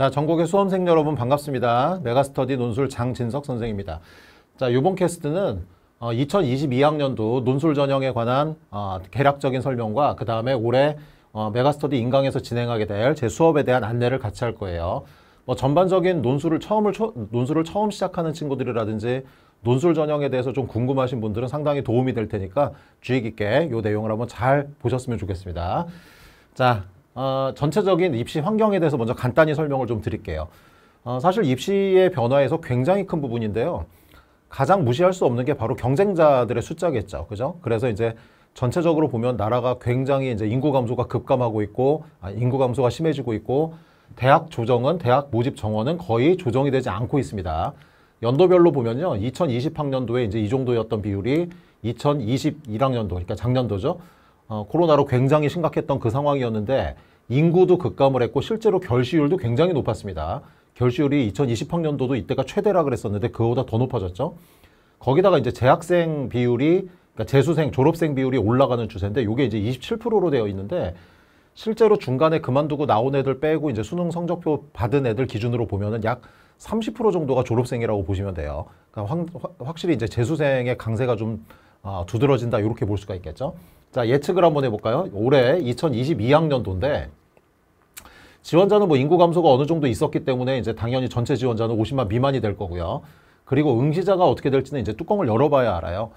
자, 전국의 수험생 여러분 반갑습니다. 메가스터디 논술 장진석 선생입니다. 자, 이번 캐스트는 어, 2022학년도 논술 전형에 관한 어, 개략적인 설명과 그 다음에 올해 어, 메가스터디 인강에서 진행하게 될 제 수업에 대한 안내를 같이 할 거예요. 뭐 전반적인 논술을 처음을 처, 논술을 처음 시작하는 친구들이라든지 논술 전형에 대해서 좀 궁금하신 분들은 상당히 도움이 될 테니까 주의 깊게 이 내용을 한번 잘 보셨으면 좋겠습니다. 자, 어, 전체적인 입시 환경에 대해서 먼저 간단히 설명을 좀 드릴게요. 어, 사실 입시의 변화에서 굉장히 큰 부분인데요. 가장 무시할 수 없는 게 바로 경쟁자들의 숫자겠죠. 그죠? 그래서 이제 전체적으로 보면 나라가 굉장히 이제 인구 감소가 급감하고 있고, 아, 인구 감소가 심해지고 있고, 대학 조정은, 대학 모집 정원은 거의 조정이 되지 않고 있습니다. 연도별로 보면요. 2020학년도에 이제 이 정도였던 비율이 2021학년도, 그러니까 작년도죠. 어, 코로나로 굉장히 심각했던 그 상황이었는데 인구도 급감을 했고 실제로 결시율도 굉장히 높았습니다. 결시율이 2020학년도도 이때가 최대라 그랬었는데 그보다 더 높아졌죠. 거기다가 이제 재학생 비율이 그러니까 재수생, 졸업생 비율이 올라가는 추세인데 이게 이제 27%로 되어 있는데 실제로 중간에 그만두고 나온 애들 빼고 이제 수능 성적표 받은 애들 기준으로 보면은 약 30% 정도가 졸업생이라고 보시면 돼요. 그러니까 확, 확실히 이제 재수생의 강세가 좀 어, 두드러진다 이렇게 볼 수가 있겠죠. 자, 예측을 한번 해볼까요? 올해 2022학년도인데 지원자는 뭐 인구 감소가 어느 정도 있었기 때문에 이제 당연히 전체 지원자는 50만 미만이 될 거고요. 그리고 응시자가 어떻게 될지는 이제 뚜껑을 열어봐야 알아요.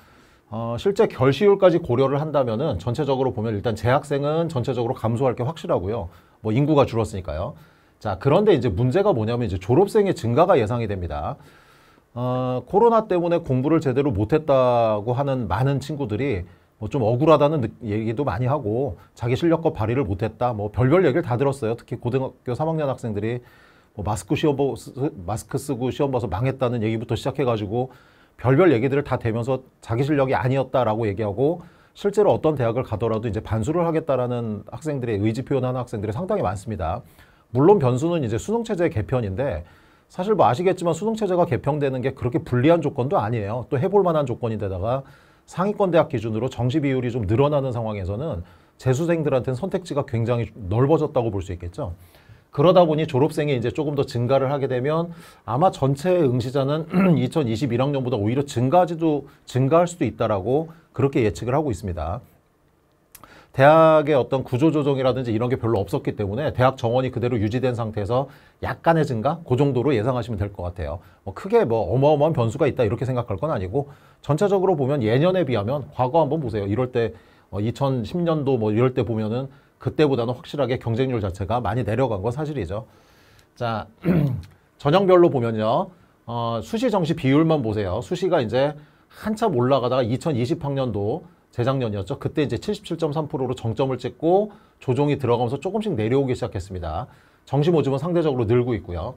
어, 실제 결시율까지 고려를 한다면은 전체적으로 보면 일단 재학생은 전체적으로 감소할 게 확실하고요. 뭐 인구가 줄었으니까요. 자, 그런데 이제 문제가 뭐냐면 이제 졸업생의 증가가 예상이 됩니다. 어, 코로나 때문에 공부를 제대로 못했다고 하는 많은 친구들이 뭐 좀 억울하다는 얘기도 많이 하고 자기 실력과 발휘를 못했다. 뭐 별별 얘기를 다 들었어요. 특히 고등학교 3학년 학생들이 뭐 마스크 시험 보 마스크 쓰고 시험 봐서 망했다는 얘기부터 시작해가지고 별별 얘기들을 다 대면서 자기 실력이 아니었다라고 얘기하고 실제로 어떤 대학을 가더라도 이제 반수를 하겠다라는 학생들의 의지 표현하는 학생들이 상당히 많습니다. 물론 변수는 이제 수능 체제 개편인데 사실 뭐 아시겠지만 수능 체제가 개편되는 게 그렇게 불리한 조건도 아니에요. 또 해볼 만한 조건인데다가 상위권 대학 기준으로 정시 비율이 좀 늘어나는 상황에서는 재수생들한테는 선택지가 굉장히 넓어졌다고 볼 수 있겠죠. 그러다 보니 졸업생이 이제 조금 더 증가를 하게 되면 아마 전체 응시자는 2021학년보다 오히려 증가지도 증가할 수도 있다라고 그렇게 예측을 하고 있습니다. 대학의 어떤 구조조정이라든지 이런 게 별로 없었기 때문에 대학 정원이 그대로 유지된 상태에서 약간의 증가? 그 정도로 예상하시면 될 것 같아요. 뭐 크게 뭐 어마어마한 변수가 있다 이렇게 생각할 건 아니고 전체적으로 보면 예년에 비하면 과거 한번 보세요. 이럴 때 어, 2010년도 뭐 이럴 때 보면은 그때보다는 확실하게 경쟁률 자체가 많이 내려간 건 사실이죠. 자, 전형별로 보면요. 어, 수시 정시 비율만 보세요. 수시가 이제 한참 올라가다가 2020학년도 재작년이었죠. 그때 이제 77.3%로 정점을 찍고 조정이 들어가면서 조금씩 내려오기 시작했습니다. 정시 모집은 상대적으로 늘고 있고요.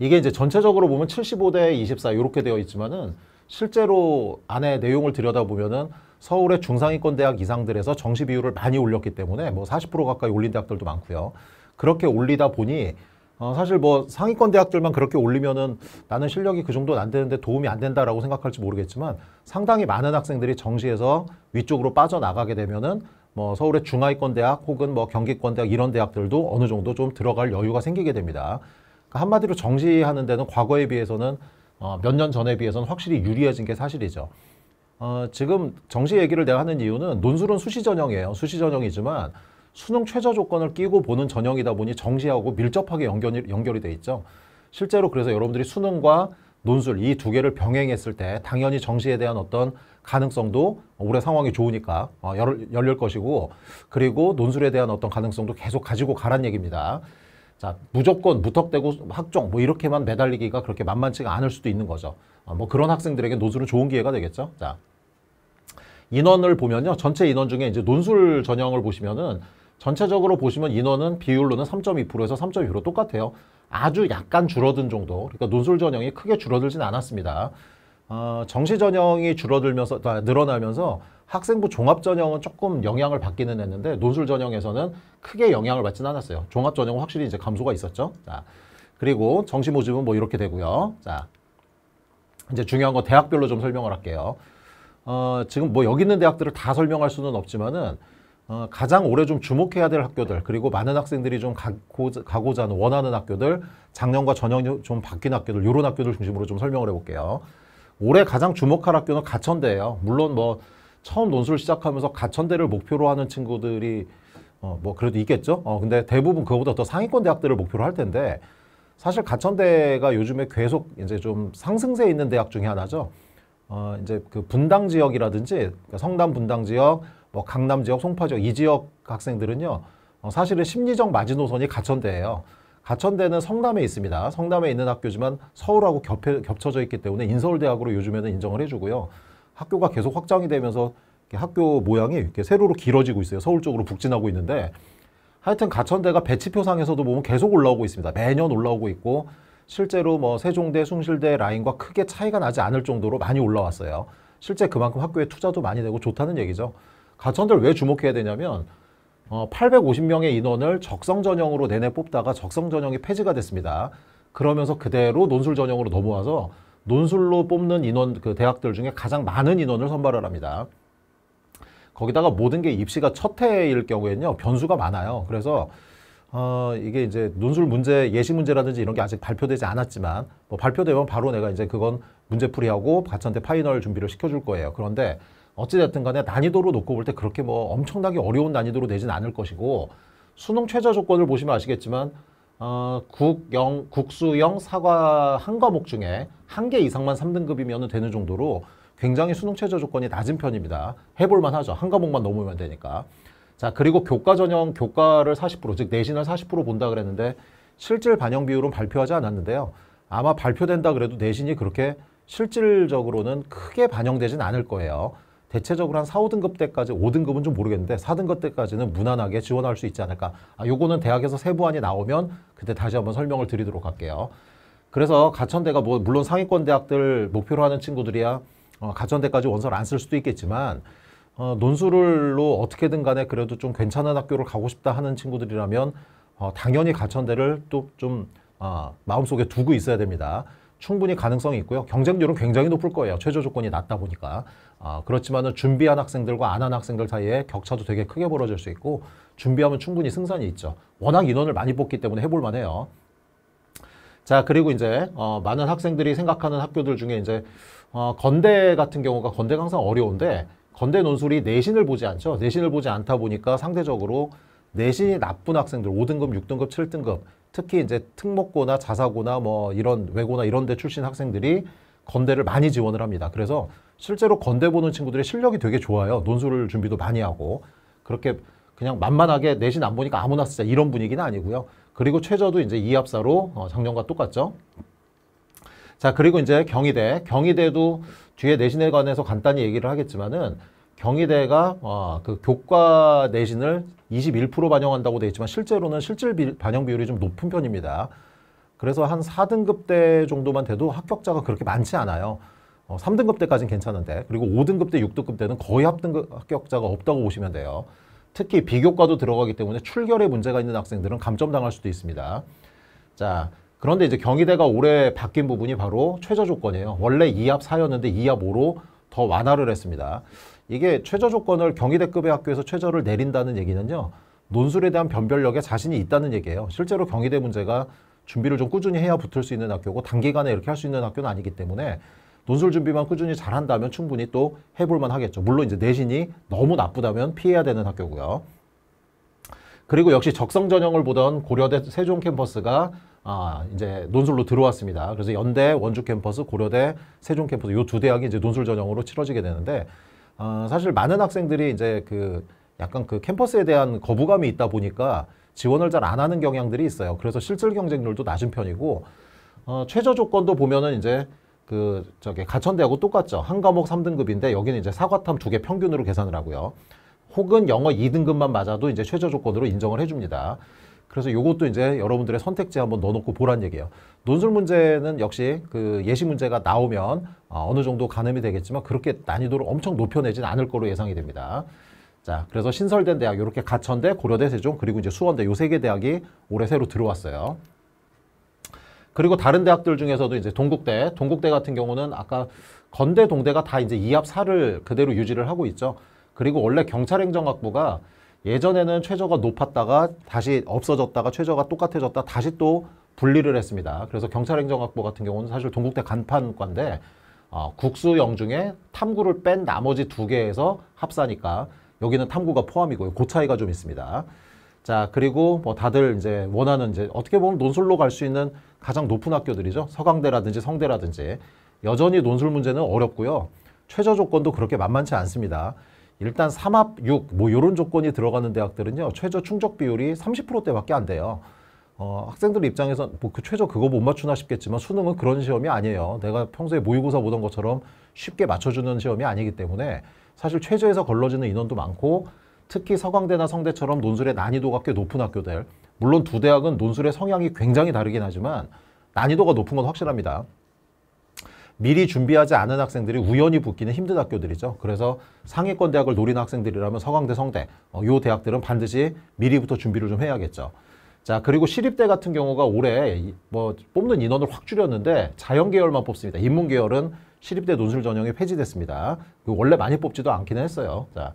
이게 이제 전체적으로 보면 75대 24 이렇게 되어 있지만은 실제로 안에 내용을 들여다보면은 서울의 중상위권 대학 이상들에서 정시 비율을 많이 올렸기 때문에 뭐 40% 가까이 올린 대학들도 많고요. 그렇게 올리다 보니 어, 사실 뭐 상위권 대학들만 그렇게 올리면은 나는 실력이 그 정도는 안 되는데 도움이 안 된다라고 생각할지 모르겠지만 상당히 많은 학생들이 정시에서 위쪽으로 빠져나가게 되면은 뭐 서울의 중하위권 대학 혹은 뭐 경기권 대학 이런 대학들도 어느 정도 좀 들어갈 여유가 생기게 됩니다. 그러니까 한마디로 정시하는 데는 과거에 비해서는 어, 몇 년 전에 비해서는 확실히 유리해진 게 사실이죠. 어, 지금 정시 얘기를 내가 하는 이유는 논술은 수시 전형이에요. 수시 전형이지만 수능 최저 조건을 끼고 보는 전형이다 보니 정시하고 밀접하게 연결이, 연결이 돼 있죠. 실제로 그래서 여러분들이 수능과 논술 이 두 개를 병행했을 때 당연히 정시에 대한 어떤 가능성도 올해 상황이 좋으니까 어, 열, 열릴 것이고 그리고 논술에 대한 어떤 가능성도 계속 가지고 가란 얘기입니다. 자 무조건 무턱대고 학종 뭐 이렇게만 매달리기가 그렇게 만만치가 않을 수도 있는 거죠. 어, 뭐 그런 학생들에게 논술은 좋은 기회가 되겠죠. 자 인원을 보면요 전체 인원 중에 이제 논술 전형을 보시면은 전체적으로 보시면 인원은 비율로는 3.2%에서 3.2% 똑같아요. 아주 약간 줄어든 정도. 그러니까 논술 전형이 크게 줄어들진 않았습니다. 어, 정시 전형이 줄어들면서 아, 늘어나면서 학생부 종합 전형은 조금 영향을 받기는 했는데 논술 전형에서는 크게 영향을 받지는 않았어요. 종합 전형은 확실히 이제 감소가 있었죠. 자, 그리고 정시 모집은 뭐 이렇게 되고요. 자, 이제 중요한 건 대학별로 좀 설명을 할게요. 어, 지금 뭐 여기 있는 대학들을 다 설명할 수는 없지만은 어, 가장 오래 좀 주목해야 될 학교들 그리고 많은 학생들이 좀 가고, 가고자 하는 원하는 학교들 작년과 전형이 좀 바뀐 학교들 이런 학교들 중심으로 좀 설명을 해볼게요. 올해 가장 주목할 학교는 가천대예요. 물론 뭐 처음 논술 시작하면서 가천대를 목표로 하는 친구들이 어, 뭐 그래도 있겠죠. 어, 근데 대부분 그거보다 더 상위권 대학들을 목표로 할 텐데 사실 가천대가 요즘에 계속 이제 좀 상승세에 있는 대학 중에 하나죠. 어, 이제 그 분당 지역이라든지 그러니까 성남 분당 지역 뭐 강남 지역, 송파 지역 이 지역 학생들은요. 어, 사실은 심리적 마지노선이 가천대예요. 가천대는 성남에 있습니다. 성남에 있는 학교지만 서울하고 겹해, 겹쳐져 있기 때문에 인서울대학으로 요즘에는 인정을 해주고요. 학교가 계속 확장이 되면서 학교 모양이 이렇게 세로로 길어지고 있어요. 서울 쪽으로 북진하고 있는데 하여튼 가천대가 배치표상에서도 보면 계속 올라오고 있습니다. 매년 올라오고 있고 실제로 뭐 세종대, 숭실대 라인과 크게 차이가 나지 않을 정도로 많이 올라왔어요. 실제 그만큼 학교에 투자도 많이 되고 좋다는 얘기죠. 가천대를 왜 주목해야 되냐면 어, 850명의 인원을 적성 전형으로 내내 뽑다가 적성 전형이 폐지가 됐습니다. 그러면서 그대로 논술 전형으로 넘어와서 논술로 뽑는 인원 그 대학들 중에 가장 많은 인원을 선발을 합니다. 거기다가 모든 게 입시가 첫 해일 경우에는요 변수가 많아요. 그래서 어, 이게 이제 논술 문제 예시 문제라든지 이런 게 아직 발표되지 않았지만 뭐 발표되면 바로 내가 이제 그건 문제풀이하고 가천대 final 준비를 시켜줄 거예요. 그런데 어찌됐든 간에 난이도로 놓고 볼 때 그렇게 뭐 엄청나게 어려운 난이도로 내진 않을 것이고 수능 최저 조건을 보시면 아시겠지만 어, 국영, 국수영, 사과 한 과목 중에 한 개 이상만 3등급이면 되는 정도로 굉장히 수능 최저 조건이 낮은 편입니다. 해볼만 하죠. 한 과목만 넘으면 되니까. 자, 그리고 교과 전형 교과를 40%, 즉 내신을 40% 본다 그랬는데 실질 반영 비율은 발표하지 않았는데요. 아마 발표된다 그래도 내신이 그렇게 실질적으로는 크게 반영되진 않을 거예요. 대체적으로 한 4, 5등급 때까지 5등급은 좀 모르겠는데 4등급 때까지는 무난하게 지원할 수 있지 않을까. 아, 요거는 대학에서 세부안이 나오면 그때 다시 한번 설명을 드리도록 할게요. 그래서 가천대가 뭐 물론 상위권 대학들 목표로 하는 친구들이야 어, 가천대까지 원서를 안 쓸 수도 있겠지만 어, 논술로 어떻게든 간에 그래도 좀 괜찮은 학교를 가고 싶다 하는 친구들이라면 어, 당연히 가천대를 또 좀 어, 마음속에 두고 있어야 됩니다. 충분히 가능성이 있고요. 경쟁률은 굉장히 높을 거예요. 최저 조건이 낮다 보니까. 아, 그렇지만은 준비한 학생들과 안 한 학생들 사이에 격차도 되게 크게 벌어질 수 있고 준비하면 충분히 승산이 있죠. 워낙 인원을 많이 뽑기 때문에 해볼 만해요. 자, 그리고 이제 어, 많은 학생들이 생각하는 학교들 중에 이제 어, 건대 같은 경우가 건대가 항상 어려운데 건대 논술이 내신을 보지 않죠. 내신을 보지 않다 보니까 상대적으로 내신이 나쁜 학생들 5등급, 6등급, 7등급 특히 이제 특목고나 자사고나 뭐 이런 외고나 이런 데 출신 학생들이 건대를 많이 지원을 합니다. 그래서 실제로 건대 보는 친구들의 실력이 되게 좋아요. 논술 준비도 많이 하고 그렇게 그냥 만만하게 내신 안 보니까 아무나 쓰자 이런 분위기는 아니고요. 그리고 최저도 이제 이합사로 어, 작년과 똑같죠. 자 그리고 이제 경희대 경희대도 뒤에 내신에 관해서 간단히 얘기를 하겠지만은 경희대가 어, 그 교과 내신을 21% 반영한다고 되어 있지만 실제로는 실질 비, 반영 비율이 좀 높은 편입니다. 그래서 한 4등급 대 정도만 돼도 합격자가 그렇게 많지 않아요. 어, 3등급 때까지는 괜찮은데 그리고 5등급 때, 6등급 때는 거의 합등급 합격자가 없다고 보시면 돼요. 특히 비교과도 들어가기 때문에 출결에 문제가 있는 학생들은 감점당할 수도 있습니다. 자, 그런데 이제 경희대가 올해 바뀐 부분이 바로 최저 조건이에요. 원래 2합 4였는데 2합 5로 더 완화를 했습니다. 이게 최저 조건을 경희대급의 학교에서 최저를 내린다는 얘기는요. 논술에 대한 변별력에 자신이 있다는 얘기예요. 실제로 경희대 문제가 준비를 좀 꾸준히 해야 붙을 수 있는 학교고 단기간에 이렇게 할 수 있는 학교는 아니기 때문에 논술 준비만 꾸준히 잘한다면 충분히 또 해볼만 하겠죠. 물론 이제 내신이 너무 나쁘다면 피해야 되는 학교고요. 그리고 역시 적성 전형을 보던 고려대 세종 캠퍼스가 아, 이제 논술로 들어왔습니다. 그래서 연대 원주 캠퍼스, 고려대 세종 캠퍼스 요두 대학이 이제 논술 전형으로 치러지게 되는데 어, 사실 많은 학생들이 이제 그 약간 그 캠퍼스에 대한 거부감이 있다 보니까 지원을 잘 안 하는 경향들이 있어요. 그래서 실질 경쟁률도 낮은 편이고 어, 최저 조건도 보면은 이제 그 저기 가천대하고 똑같죠. 한 과목 3등급인데 여기는 이제 사과탐 두 개 평균으로 계산을 하고요. 혹은 영어 2등급만 맞아도 이제 최저 조건으로 인정을 해줍니다. 그래서 요것도 이제 여러분들의 선택지에 한번 넣어놓고 보란 얘기예요. 논술 문제는 역시 그 예시 문제가 나오면 어, 어느 정도 가늠이 되겠지만 그렇게 난이도를 엄청 높여내진 않을 거로 예상이 됩니다. 자, 그래서 신설된 대학 이렇게 가천대, 고려대, 세종 그리고 이제 수원대 요 세 개 대학이 올해 새로 들어왔어요. 그리고 다른 대학들 중에서도 이제 동국대, 동국대 같은 경우는 아까 건대, 동대가 다 이제 이합 사를 그대로 유지를 하고 있죠. 그리고 원래 경찰행정학부가 예전에는 최저가 높았다가 다시 없어졌다가 최저가 똑같아졌다 다시 또 분리를 했습니다. 그래서 경찰행정학부 같은 경우는 사실 동국대 간판과인데 어, 국수 영 중에 탐구를 뺀 나머지 두 개에서 합사니까 여기는 탐구가 포함이고요. 그 차이가 좀 있습니다. 자 그리고 뭐 다들 이제 원하는 이제 어떻게 보면 논술로 갈 수 있는 가장 높은 학교들이죠. 서강대라든지 성대라든지 여전히 논술 문제는 어렵고요. 최저 조건도 그렇게 만만치 않습니다. 일단 3합 6, 뭐 이런 조건이 들어가는 대학들은요. 최저 충족 비율이 30%대밖에 안 돼요. 어, 학생들 입장에서 뭐 그 최저 그거 못 맞추나 싶겠지만 수능은 그런 시험이 아니에요. 내가 평소에 모의고사 보던 것처럼 쉽게 맞춰주는 시험이 아니기 때문에 사실 최저에서 걸러지는 인원도 많고 특히 서강대나 성대처럼 논술의 난이도가 꽤 높은 학교들 물론 두 대학은 논술의 성향이 굉장히 다르긴 하지만 난이도가 높은 건 확실합니다. 미리 준비하지 않은 학생들이 우연히 붙기는 힘든 학교들이죠. 그래서 상위권 대학을 노리는 학생들이라면 서강대, 성대 어, 요 대학들은 반드시 미리부터 준비를 좀 해야겠죠. 자 그리고 시립대 같은 경우가 올해 뭐 뽑는 인원을 확 줄였는데 자연 계열만 뽑습니다. 인문 계열은 시립대 논술 전형이 폐지됐습니다. 그 원래 많이 뽑지도 않기는 했어요. 자.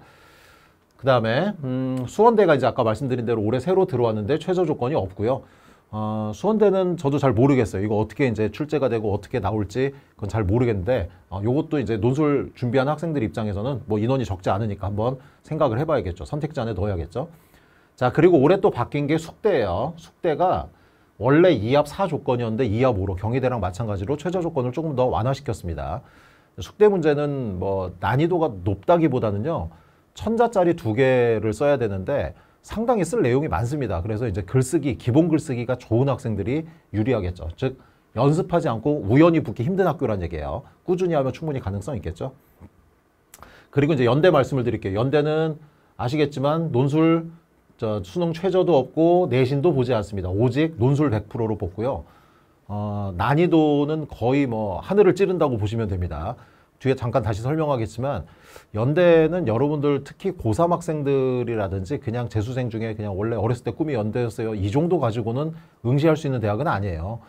그 다음에 음, 수원대가 이제 아까 말씀드린 대로 올해 새로 들어왔는데 최저 조건이 없고요. 어, 수원대는 저도 잘 모르겠어요. 이거 어떻게 이제 출제가 되고 어떻게 나올지 그건 잘 모르겠는데 어, 요것도 이제 논술 준비하는 학생들 입장에서는 뭐 인원이 적지 않으니까 한번 생각을 해봐야겠죠. 선택지 안에 넣어야겠죠. 자 그리고 올해 또 바뀐 게 숙대예요. 숙대가 원래 2합 4 조건이었는데 2합 5로 경희대랑 마찬가지로 최저 조건을 조금 더 완화시켰습니다. 숙대 문제는 뭐 난이도가 높다기보다는요. 천자짜리 두 개를 써야 되는데 상당히 쓸 내용이 많습니다. 그래서 이제 글쓰기, 기본 글쓰기가 좋은 학생들이 유리하겠죠. 즉 연습하지 않고 우연히 붙기 힘든 학교란 얘기예요. 꾸준히 하면 충분히 가능성 있겠죠. 그리고 이제 연대 말씀을 드릴게요. 연대는 아시겠지만 논술 저 수능 최저도 없고 내신도 보지 않습니다. 오직 논술 100%로 뽑고요. 어, 난이도는 거의 뭐 하늘을 찌른다고 보시면 됩니다. 뒤에 잠깐 다시 설명하겠지만 연대는 여러분들 특히 고3 학생들이라든지 그냥 재수생 중에 그냥 원래 어렸을 때 꿈이 연대였어요. 이 정도 가지고는 응시할 수 있는 대학은 아니에요.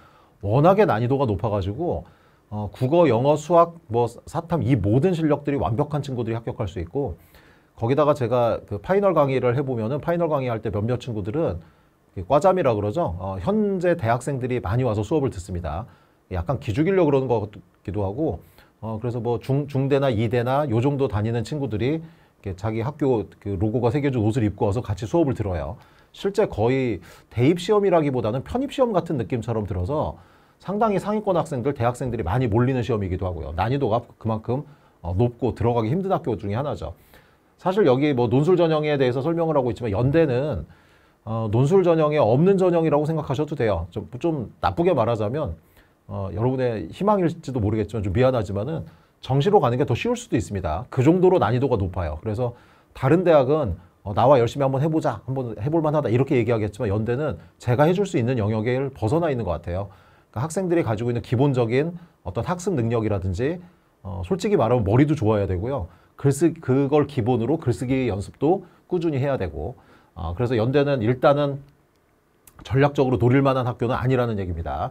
워낙에 난이도가 높아가지고 어, 국어, 영어, 수학, 뭐 사탐 이 모든 실력들이 완벽한 친구들이 합격할 수 있고 거기다가 제가 그 final 강의를 해보면은 final 강의할 때 몇몇 친구들은 과잠이라 그러죠. 어, 현재 대학생들이 많이 와서 수업을 듣습니다. 약간 기죽이려 그러는 것 같기도 하고 어, 그래서 뭐 중, 중대나 이대나 요 정도 다니는 친구들이 자기 학교 그 로고가 새겨진 옷을 입고 와서 같이 수업을 들어요. 실제 거의 대입 시험이라기보다는 편입 시험 같은 느낌처럼 들어서 상당히 상위권 학생들, 대학생들이 많이 몰리는 시험이기도 하고요. 난이도가 그만큼 어, 높고 들어가기 힘든 학교 중에 하나죠. 사실 여기 뭐 논술 전형에 대해서 설명을 하고 있지만 연대는 어, 논술 전형에 없는 전형이라고 생각하셔도 돼요. 좀, 좀 나쁘게 말하자면 어, 여러분의 희망일지도 모르겠지만 좀 미안하지만은 정시로 가는 게 더 쉬울 수도 있습니다. 그 정도로 난이도가 높아요. 그래서 다른 대학은 어, 나와 열심히 한번 해보자, 한번 해볼 만하다 이렇게 얘기하겠지만 연대는 제가 해줄 수 있는 영역에 벗어나 있는 것 같아요. 그러니까 학생들이 가지고 있는 기본적인 어떤 학습 능력이라든지 어, 솔직히 말하면 머리도 좋아야 되고요. 글쓰 그걸 기본으로 글쓰기 연습도 꾸준히 해야 되고 어, 그래서 연대는 일단은 전략적으로 노릴 만한 학교는 아니라는 얘기입니다.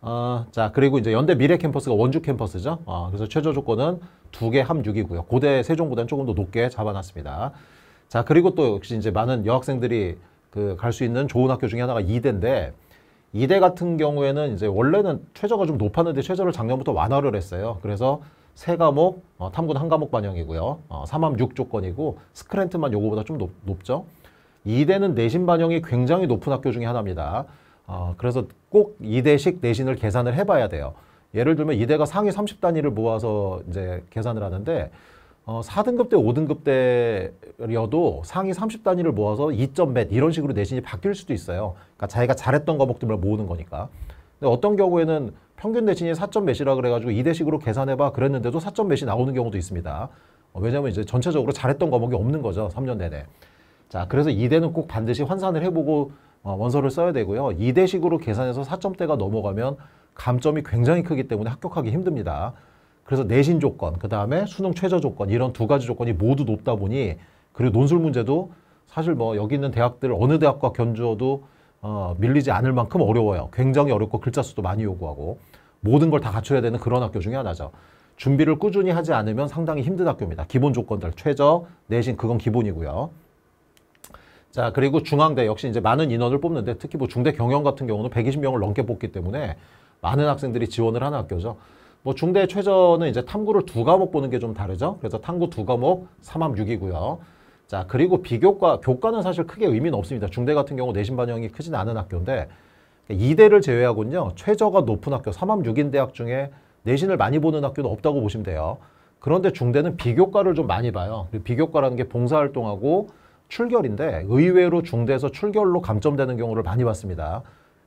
어, 자, 그리고 이제 연대 미래 캠퍼스가 원주 캠퍼스죠. 어, 그래서 최저 조건은 두개 함6이고요. 고대 세종보다는 조금 더 높게 잡아놨습니다. 자, 그리고 또 역시 이제 많은 여학생들이 그 갈 수 있는 좋은 학교 중에 하나가 이대인데 이대 같은 경우에는 이제 원래는 최저가 좀 높았는데 최저를 작년부터 완화를 했어요. 그래서 세 과목, 어, 탐구는 한 과목 반영이고요. 어, 3함 6 조건이고 스크랜트만 요거보다 좀 높, 높죠. 이대는 내신 반영이 굉장히 높은 학교 중에 하나입니다. 어, 그래서 꼭 2대식 내신을 계산을 해봐야 돼요. 예를 들면 이대가 상위 30단위를 모아서 이제 계산을 하는데 어, 4등급 때 5등급 때여도 상위 30단위를 모아서 2점 몇 이런 식으로 내신이 바뀔 수도 있어요. 그러니까 자기가 잘했던 과목들만 모으는 거니까. 근데 어떤 경우에는 평균 내신이 4점 몇이라 그래가지고 2대식으로 계산해봐 그랬는데도 4점 몇이 나오는 경우도 있습니다. 어, 왜냐하면 이제 전체적으로 잘했던 과목이 없는 거죠. 3년 내내. 자, 그래서 2대는 꼭 반드시 환산을 해보고 어, 원서를 써야 되고요. 2대식으로 계산해서 4점대가 넘어가면 감점이 굉장히 크기 때문에 합격하기 힘듭니다. 그래서 내신 조건, 그 다음에 수능 최저 조건 이런 두 가지 조건이 모두 높다 보니 그리고 논술 문제도 사실 뭐 여기 있는 대학들 어느 대학과 견주어도 어, 밀리지 않을 만큼 어려워요. 굉장히 어렵고 글자 수도 많이 요구하고 모든 걸 다 갖춰야 되는 그런 학교 중에 하나죠. 준비를 꾸준히 하지 않으면 상당히 힘든 학교입니다. 기본 조건들 최저, 내신 그건 기본이고요. 자, 그리고 중앙대 역시 이제 많은 인원을 뽑는데 특히 뭐 중대 경영 같은 경우는 120명을 넘게 뽑기 때문에 많은 학생들이 지원을 하는 학교죠. 뭐 중대 최저는 이제 탐구를 두 과목 보는 게 좀 다르죠. 그래서 탐구 두 과목 3합 6이고요. 자, 그리고 비교과, 교과는 사실 크게 의미는 없습니다. 중대 같은 경우 내신 반영이 크진 않은 학교인데 이대를 제외하고는요. 최저가 높은 학교 3합 6인 대학 중에 내신을 많이 보는 학교는 없다고 보시면 돼요. 그런데 중대는 비교과를 좀 많이 봐요. 비교과라는 게 봉사활동하고 출결인데 의외로 중대에서 출결로 감점되는 경우를 많이 봤습니다.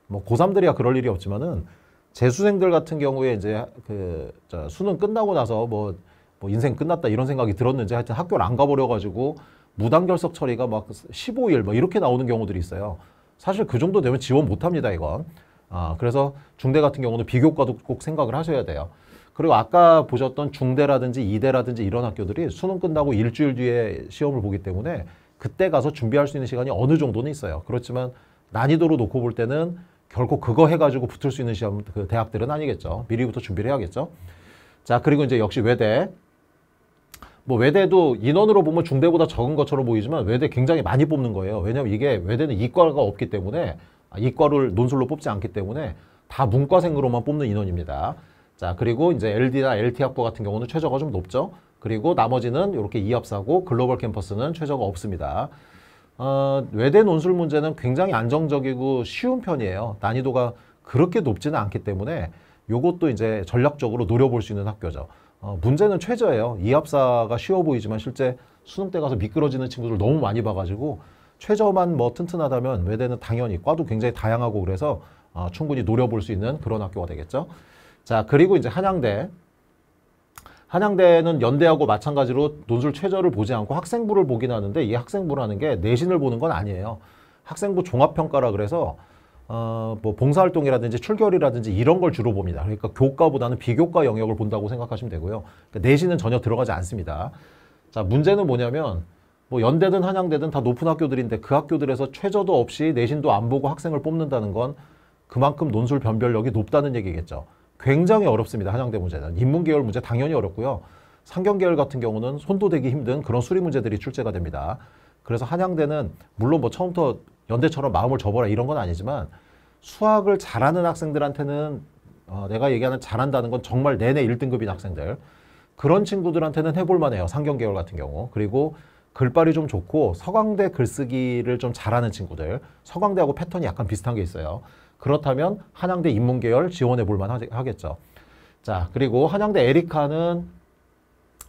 뭐 고3들이야 그럴 일이 없지만은 재수생들 같은 경우에 이제 그저 수능 끝나고 나서 뭐, 뭐 인생 끝났다 이런 생각이 들었는지 하여튼 학교를 안 가버려 가지고 무단 결석 처리가 막 15일 뭐 이렇게 나오는 경우들이 있어요. 사실 그 정도 되면 지원 못 합니다, 이건. 아, 그래서 중대 같은 경우는 비교과도 꼭 생각을 하셔야 돼요. 그리고 아까 보셨던 중대라든지 이대라든지 이런 학교들이 수능 끝나고 일주일 뒤에 시험을 보기 때문에 그때 가서 준비할 수 있는 시간이 어느 정도는 있어요. 그렇지만 난이도로 놓고 볼 때는 결코 그거 해가지고 붙을 수 있는 시험 그 대학들은 아니겠죠. 미리부터 준비를 해야겠죠. 자 그리고 이제 역시 외대 뭐 외대도 인원으로 보면 중대보다 적은 것처럼 보이지만 외대 굉장히 많이 뽑는 거예요. 왜냐하면 이게 외대는 이과가 없기 때문에 아, 이과를 논술로 뽑지 않기 때문에 다 문과생으로만 뽑는 인원입니다. 자 그리고 이제 LD나 LT 학부 같은 경우는 최저가 좀 높죠. 그리고 나머지는 이렇게 이합사고 글로벌 캠퍼스는 최저가 없습니다. 어, 외대 논술 문제는 굉장히 안정적이고 쉬운 편이에요. 난이도가 그렇게 높지는 않기 때문에 요것도 이제 전략적으로 노려볼 수 있는 학교죠. 어, 문제는 최저예요. 이합사가 쉬워 보이지만 실제 수능 때 가서 미끄러지는 친구들 너무 많이 봐가지고 최저만 뭐 튼튼하다면 외대는 당연히 과도 굉장히 다양하고 그래서 어, 충분히 노려볼 수 있는 그런 학교가 되겠죠. 자 그리고 이제 한양대 한양대는 연대하고 마찬가지로 논술 최저를 보지 않고 학생부를 보긴 하는데 이 학생부라는 게 내신을 보는 건 아니에요. 학생부 종합평가라 그래서 어, 뭐 봉사활동이라든지 출결이라든지 이런 걸 주로 봅니다. 그러니까 교과보다는 비교과 영역을 본다고 생각하시면 되고요. 그러니까 내신은 전혀 들어가지 않습니다. 자, 문제는 뭐냐면 뭐 연대든 한양대든 다 높은 학교들인데 그 학교들에서 최저도 없이 내신도 안 보고 학생을 뽑는다는 건 그만큼 논술 변별력이 높다는 얘기겠죠. 굉장히 어렵습니다. 한양대 문제는. 인문계열 문제 당연히 어렵고요. 상경계열 같은 경우는 손도 대기 힘든 그런 수리 문제들이 출제가 됩니다. 그래서 한양대는 물론 뭐 처음부터 연대처럼 마음을 접어라 이런 건 아니지만 수학을 잘하는 학생들한테는 어, 내가 얘기하는 잘한다는 건 정말 내내 1등급인 학생들 그런 친구들한테는 해볼 만 해요. 상경계열 같은 경우. 그리고 글발이 좀 좋고 서강대 글쓰기를 좀 잘하는 친구들 서강대하고 패턴이 약간 비슷한 게 있어요. 그렇다면 한양대 인문계열 지원해 볼 만 하겠죠. 자 그리고 한양대 에리카는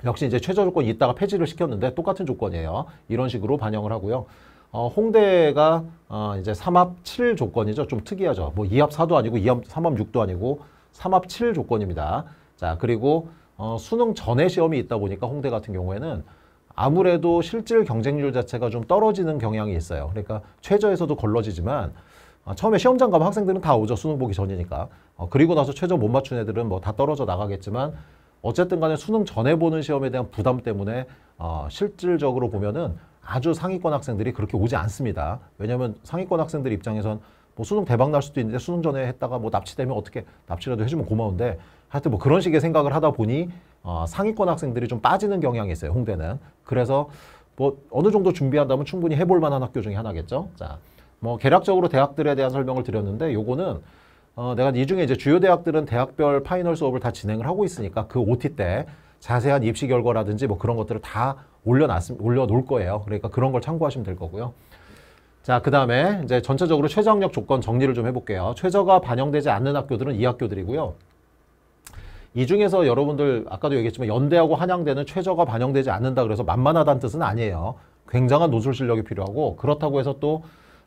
역시 이제 최저 조건이 있다가 폐지를 시켰는데 똑같은 조건이에요. 이런 식으로 반영을 하고요. 어, 홍대가 어, 이제 3합 7 조건이죠. 좀 특이하죠. 뭐 2합 4도 아니고 2합 3합 6도 아니고 3합 7 조건입니다. 자, 그리고 어, 수능 전에 시험이 있다 보니까 홍대 같은 경우에는 아무래도 실질 경쟁률 자체가 좀 떨어지는 경향이 있어요. 그러니까 최저에서도 걸러지지만 어, 처음에 시험장 가면 학생들은 다 오죠. 수능 보기 전이니까. 어, 그리고 나서 최저 못 맞춘 애들은 뭐 다 떨어져 나가겠지만 어쨌든 간에 수능 전에 보는 시험에 대한 부담 때문에 어, 실질적으로 보면은 아주 상위권 학생들이 그렇게 오지 않습니다. 왜냐하면 상위권 학생들 입장에선 뭐 수능 대박 날 수도 있는데 수능 전에 했다가 뭐 납치되면 어떻게 납치라도 해주면 고마운데 하여튼 뭐 그런 식의 생각을 하다 보니 어, 상위권 학생들이 좀 빠지는 경향이 있어요. 홍대는. 그래서 뭐 어느 정도 준비한다면 충분히 해볼 만한 학교 중에 하나겠죠. 자, 뭐 개략적으로 대학들에 대한 설명을 드렸는데 요거는 어, 내가 이 중에 이제 주요 대학들은 대학별 final 수업을 다 진행을 하고 있으니까 그 OT 때 자세한 입시 결과라든지 뭐 그런 것들을 다 올려놨, 올려놓을 거예요. 그러니까 그런 걸 참고하시면 될 거고요. 자, 그 다음에 이제 전체적으로 최저 학력 조건 정리를 좀 해볼게요. 최저가 반영되지 않는 학교들은 이 학교들이고요. 이 중에서 여러분들 아까도 얘기했지만 연대하고 한양대는 최저가 반영되지 않는다 그래서 만만하다는 뜻은 아니에요. 굉장한 논술 실력이 필요하고 그렇다고 해서 또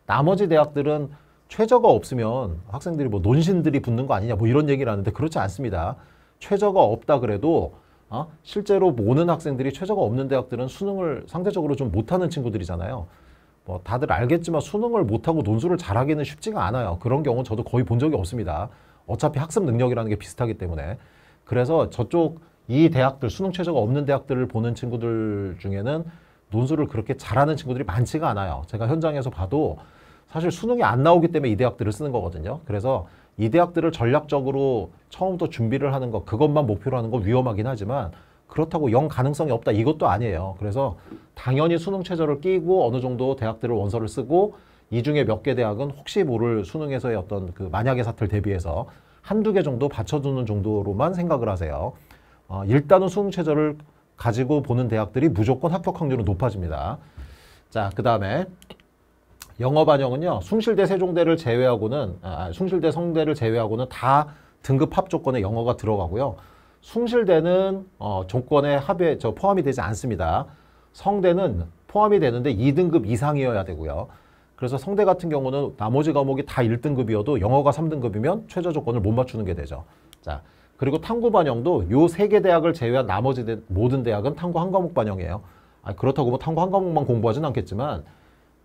나머지 대학들은 최저가 없으면 학생들이 뭐 논신들이 붙는 거 아니냐 뭐 이런 얘기를 하는데 그렇지 않습니다. 최저가 없다 그래도 어? 실제로 오는 학생들이 최저가 없는 대학들은 수능을 상대적으로 좀 못하는 친구들이잖아요. 뭐 다들 알겠지만 수능을 못하고 논술을 잘하기는 쉽지가 않아요. 그런 경우는 저도 거의 본 적이 없습니다. 어차피 학습 능력이라는 게 비슷하기 때문에. 그래서 저쪽 이 대학들, 수능 최저가 없는 대학들을 보는 친구들 중에는 논술을 그렇게 잘하는 친구들이 많지가 않아요. 제가 현장에서 봐도 사실 수능이 안 나오기 때문에 이 대학들을 쓰는 거거든요. 그래서 이 대학들을 전략적으로 처음부터 준비를 하는 것, 그것만 목표로 하는 건 위험하긴 하지만 그렇다고 영 가능성이 없다 이것도 아니에요. 그래서 당연히 수능 최저를 끼고 어느 정도 대학들을 원서를 쓰고 이 중에 몇 개 대학은 혹시 모를 수능에서의 어떤 그 만약의 사태를 대비해서 한두 개 정도 받쳐두는 정도로만 생각을 하세요. 어, 일단은 수능 최저를 가지고 보는 대학들이 무조건 합격 확률은 높아집니다. 자, 그 다음에 영어 반영은요. 숭실대 세종대를 제외하고는 아, 숭실대 성대를 제외하고는 다 등급 합 조건에 영어가 들어가고요. 숭실대는 어, 조건에 합에 저 포함이 되지 않습니다. 성대는 포함이 되는데 2등급 이상이어야 되고요. 그래서 성대 같은 경우는 나머지 과목이 다 1등급이어도 영어가 3등급이면 최저 조건을 못 맞추는 게 되죠. 자, 그리고 탐구 반영도 요 세 개 대학을 제외한 나머지 대, 모든 대학은 탐구 한 과목 반영이에요. 아, 그렇다고 뭐 탐구 한 과목만 공부하진 않겠지만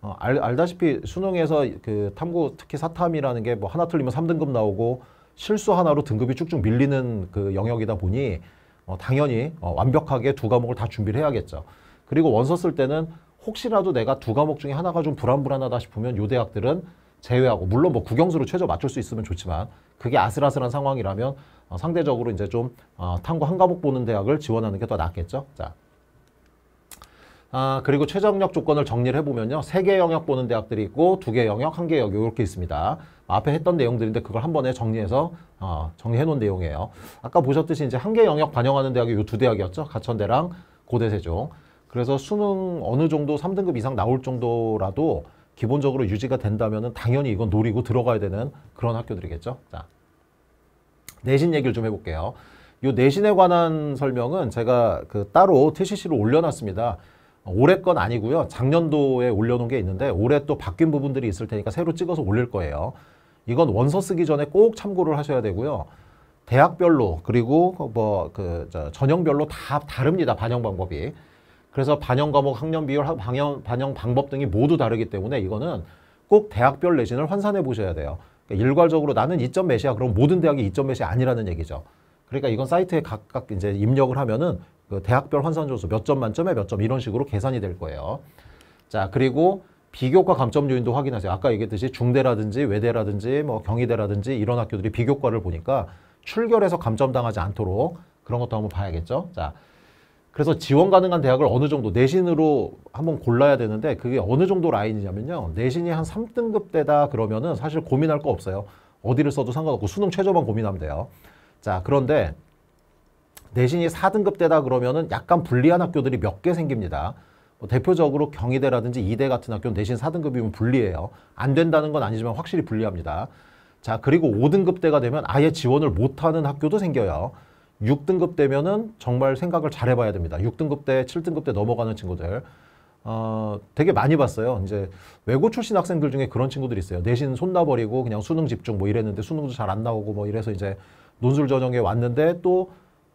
어, 알, 알다시피 수능에서 그 탐구 특히 사탐이라는 게 뭐 하나 틀리면 3등급 나오고 실수 하나로 등급이 쭉쭉 밀리는 그 영역이다 보니 어, 당연히 어, 완벽하게 두 과목을 다 준비를 해야겠죠. 그리고 원서 쓸 때는 혹시라도 내가 두 과목 중에 하나가 좀 불안불안하다 싶으면 요 대학들은 제외하고 물론 뭐 국영수로 최저 맞출 수 있으면 좋지만 그게 아슬아슬한 상황이라면 어, 상대적으로 이제 좀 어, 탐구 한 과목 보는 대학을 지원하는 게 더 낫겠죠. 자. 아, 그리고 최저 영역 조건을 정리를 해보면요. 세 개 영역 보는 대학들이 있고 두 개 영역, 한 개 영역 이렇게 있습니다. 앞에 했던 내용들인데 그걸 한 번에 정리해서 어, 정리해 놓은 내용이에요. 아까 보셨듯이 이제 한 개 영역 반영하는 대학이 요 두 대학이었죠. 가천대랑 고대 세종. 그래서 수능 어느 정도 3등급 이상 나올 정도라도 기본적으로 유지가 된다면 당연히 이건 노리고 들어가야 되는 그런 학교들이겠죠. 자, 내신 얘기를 좀 해볼게요. 요 내신에 관한 설명은 제가 그 따로 TCC로 올려놨습니다. 올해 건 아니고요. 작년도에 올려놓은 게 있는데 올해 또 바뀐 부분들이 있을 테니까 새로 찍어서 올릴 거예요. 이건 원서 쓰기 전에 꼭 참고를 하셔야 되고요. 대학별로 그리고 뭐 그 전형별로 다 다릅니다. 반영 방법이. 그래서 반영 과목 학년 비율, 반영, 반영 방법 등이 모두 다르기 때문에 이거는 꼭 대학별 내신을 환산해 보셔야 돼요. 그러니까 일괄적으로 나는 2점 몇이야. 그럼 모든 대학이 2점 몇이 아니라는 얘기죠. 그러니까 이건 사이트에 각각 이제 입력을 하면은 그 대학별 환산 점수 몇 점 만점에 몇 점 이런 식으로 계산이 될 거예요. 자, 그리고 비교과 감점 요인도 확인하세요. 아까 얘기했듯이 중대라든지 외대라든지 뭐 경희대라든지 이런 학교들이 비교과를 보니까 출결해서 감점당하지 않도록 그런 것도 한번 봐야겠죠. 자, 그래서 지원 가능한 대학을 어느 정도 내신으로 한번 골라야 되는데 그게 어느 정도 라인이냐면요. 내신이 한 3등급 대다 그러면은 사실 고민할 거 없어요. 어디를 써도 상관없고 수능 최저만 고민하면 돼요. 자, 그런데 내신이 4등급 대다 그러면은 약간 불리한 학교들이 몇 개 생깁니다. 뭐 대표적으로 경희대라든지 이대 같은 학교는 내신 4등급이면 불리해요. 안 된다는 건 아니지만 확실히 불리합니다. 자, 그리고 5등급 대가 되면 아예 지원을 못하는 학교도 생겨요. 6등급 되면은 정말 생각을 잘 해봐야 됩니다. 6등급 대, 7등급 대 넘어가는 친구들. 어, 되게 많이 봤어요. 이제 외고 출신 학생들 중에 그런 친구들이 있어요. 내신 손나버리고 그냥 수능 집중 뭐 이랬는데 수능도 잘 안 나오고 뭐 이래서 이제 논술 전형에 왔는데 또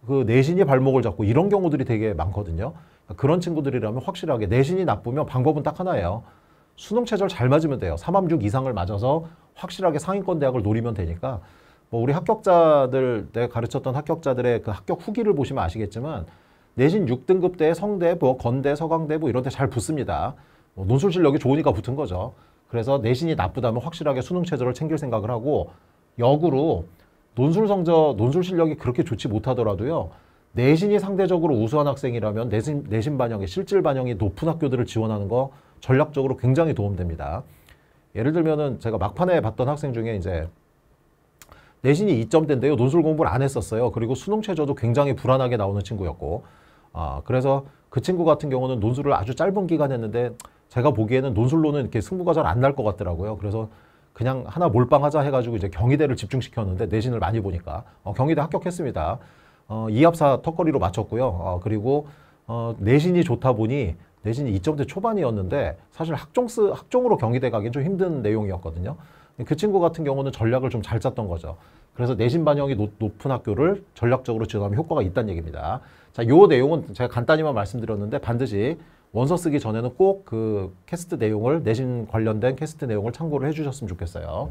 그 내신이 발목을 잡고 이런 경우들이 되게 많거든요. 그런 친구들이라면 확실하게 내신이 나쁘면 방법은 딱 하나예요. 수능 체절 잘 맞으면 돼요. 3함6 이상을 맞아서 확실하게 상위권 대학을 노리면 되니까 뭐 우리 합격자들 내가 가르쳤던 합격자들의 그 합격 후기를 보시면 아시겠지만 내신 6등급 대 성대, 뭐 건대, 서강대 뭐 이런 데 잘 붙습니다. 뭐 논술 실력이 좋으니까 붙은 거죠. 그래서 내신이 나쁘다면 확실하게 수능 체제를 챙길 생각을 하고 역으로 논술 성적, 논술 실력이 그렇게 좋지 못하더라도요. 내신이 상대적으로 우수한 학생이라면 내신, 내신 반영이 실질 반영이 높은 학교들을 지원하는 거 전략적으로 굉장히 도움됩니다. 예를 들면은 제가 막판에 봤던 학생 중에 이제 내신이 2점대인데요. 논술 공부를 안 했었어요. 그리고 수능 최저도 굉장히 불안하게 나오는 친구였고 아, 그래서 그 친구 같은 경우는 논술을 아주 짧은 기간 했는데 제가 보기에는 논술로는 이렇게 승부가 잘 안 날 것 같더라고요. 그래서 그냥 하나 몰빵하자 해가지고 이제 경희대를 집중시켰는데 내신을 많이 보니까 어, 경희대 합격했습니다. 어, 이합사 턱걸이로 맞췄고요. 어, 그리고 어, 내신이 좋다 보니 내신이 2점대 초반이었는데 사실 학종 쓰 학종으로 경희대 가긴 좀 힘든 내용이었거든요. 그 친구 같은 경우는 전략을 좀 잘 짰던 거죠. 그래서 내신 반영이 높, 은 학교를 전략적으로 지원하면 효과가 있다는 얘기입니다. 자, 요 내용은 제가 간단히만 말씀드렸는데 반드시 원서 쓰기 전에는 꼭 그 캐스트 내용을 내신 관련된 캐스트 내용을 참고를 해주셨으면 좋겠어요.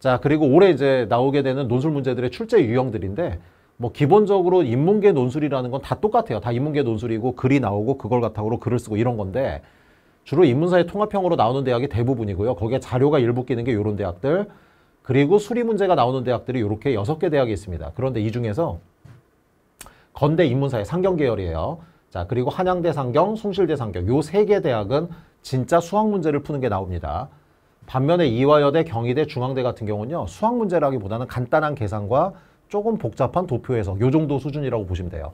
자, 그리고 올해 이제 나오게 되는 논술 문제들의 출제 유형들인데 뭐 기본적으로 인문계 논술이라는 건 다 똑같아요. 다 인문계 논술이고 글이 나오고 그걸 바탕으로 글을 쓰고 이런 건데 주로 인문사의 통합형으로 나오는 대학이 대부분이고요. 거기에 자료가 일부 끼는 게 이런 대학들 그리고 수리 문제가 나오는 대학들이 이렇게 여섯 개 대학이 있습니다. 그런데 이 중에서 건대 인문사회 상경 계열이에요. 자, 그리고 한양대 상경, 숭실대 상경 요 세 개 대학은 진짜 수학 문제를 푸는 게 나옵니다. 반면에 이화여대, 경희대, 중앙대 같은 경우는요. 수학 문제라기보다는 간단한 계산과 조금 복잡한 도표 해석 요 정도 수준이라고 보시면 돼요.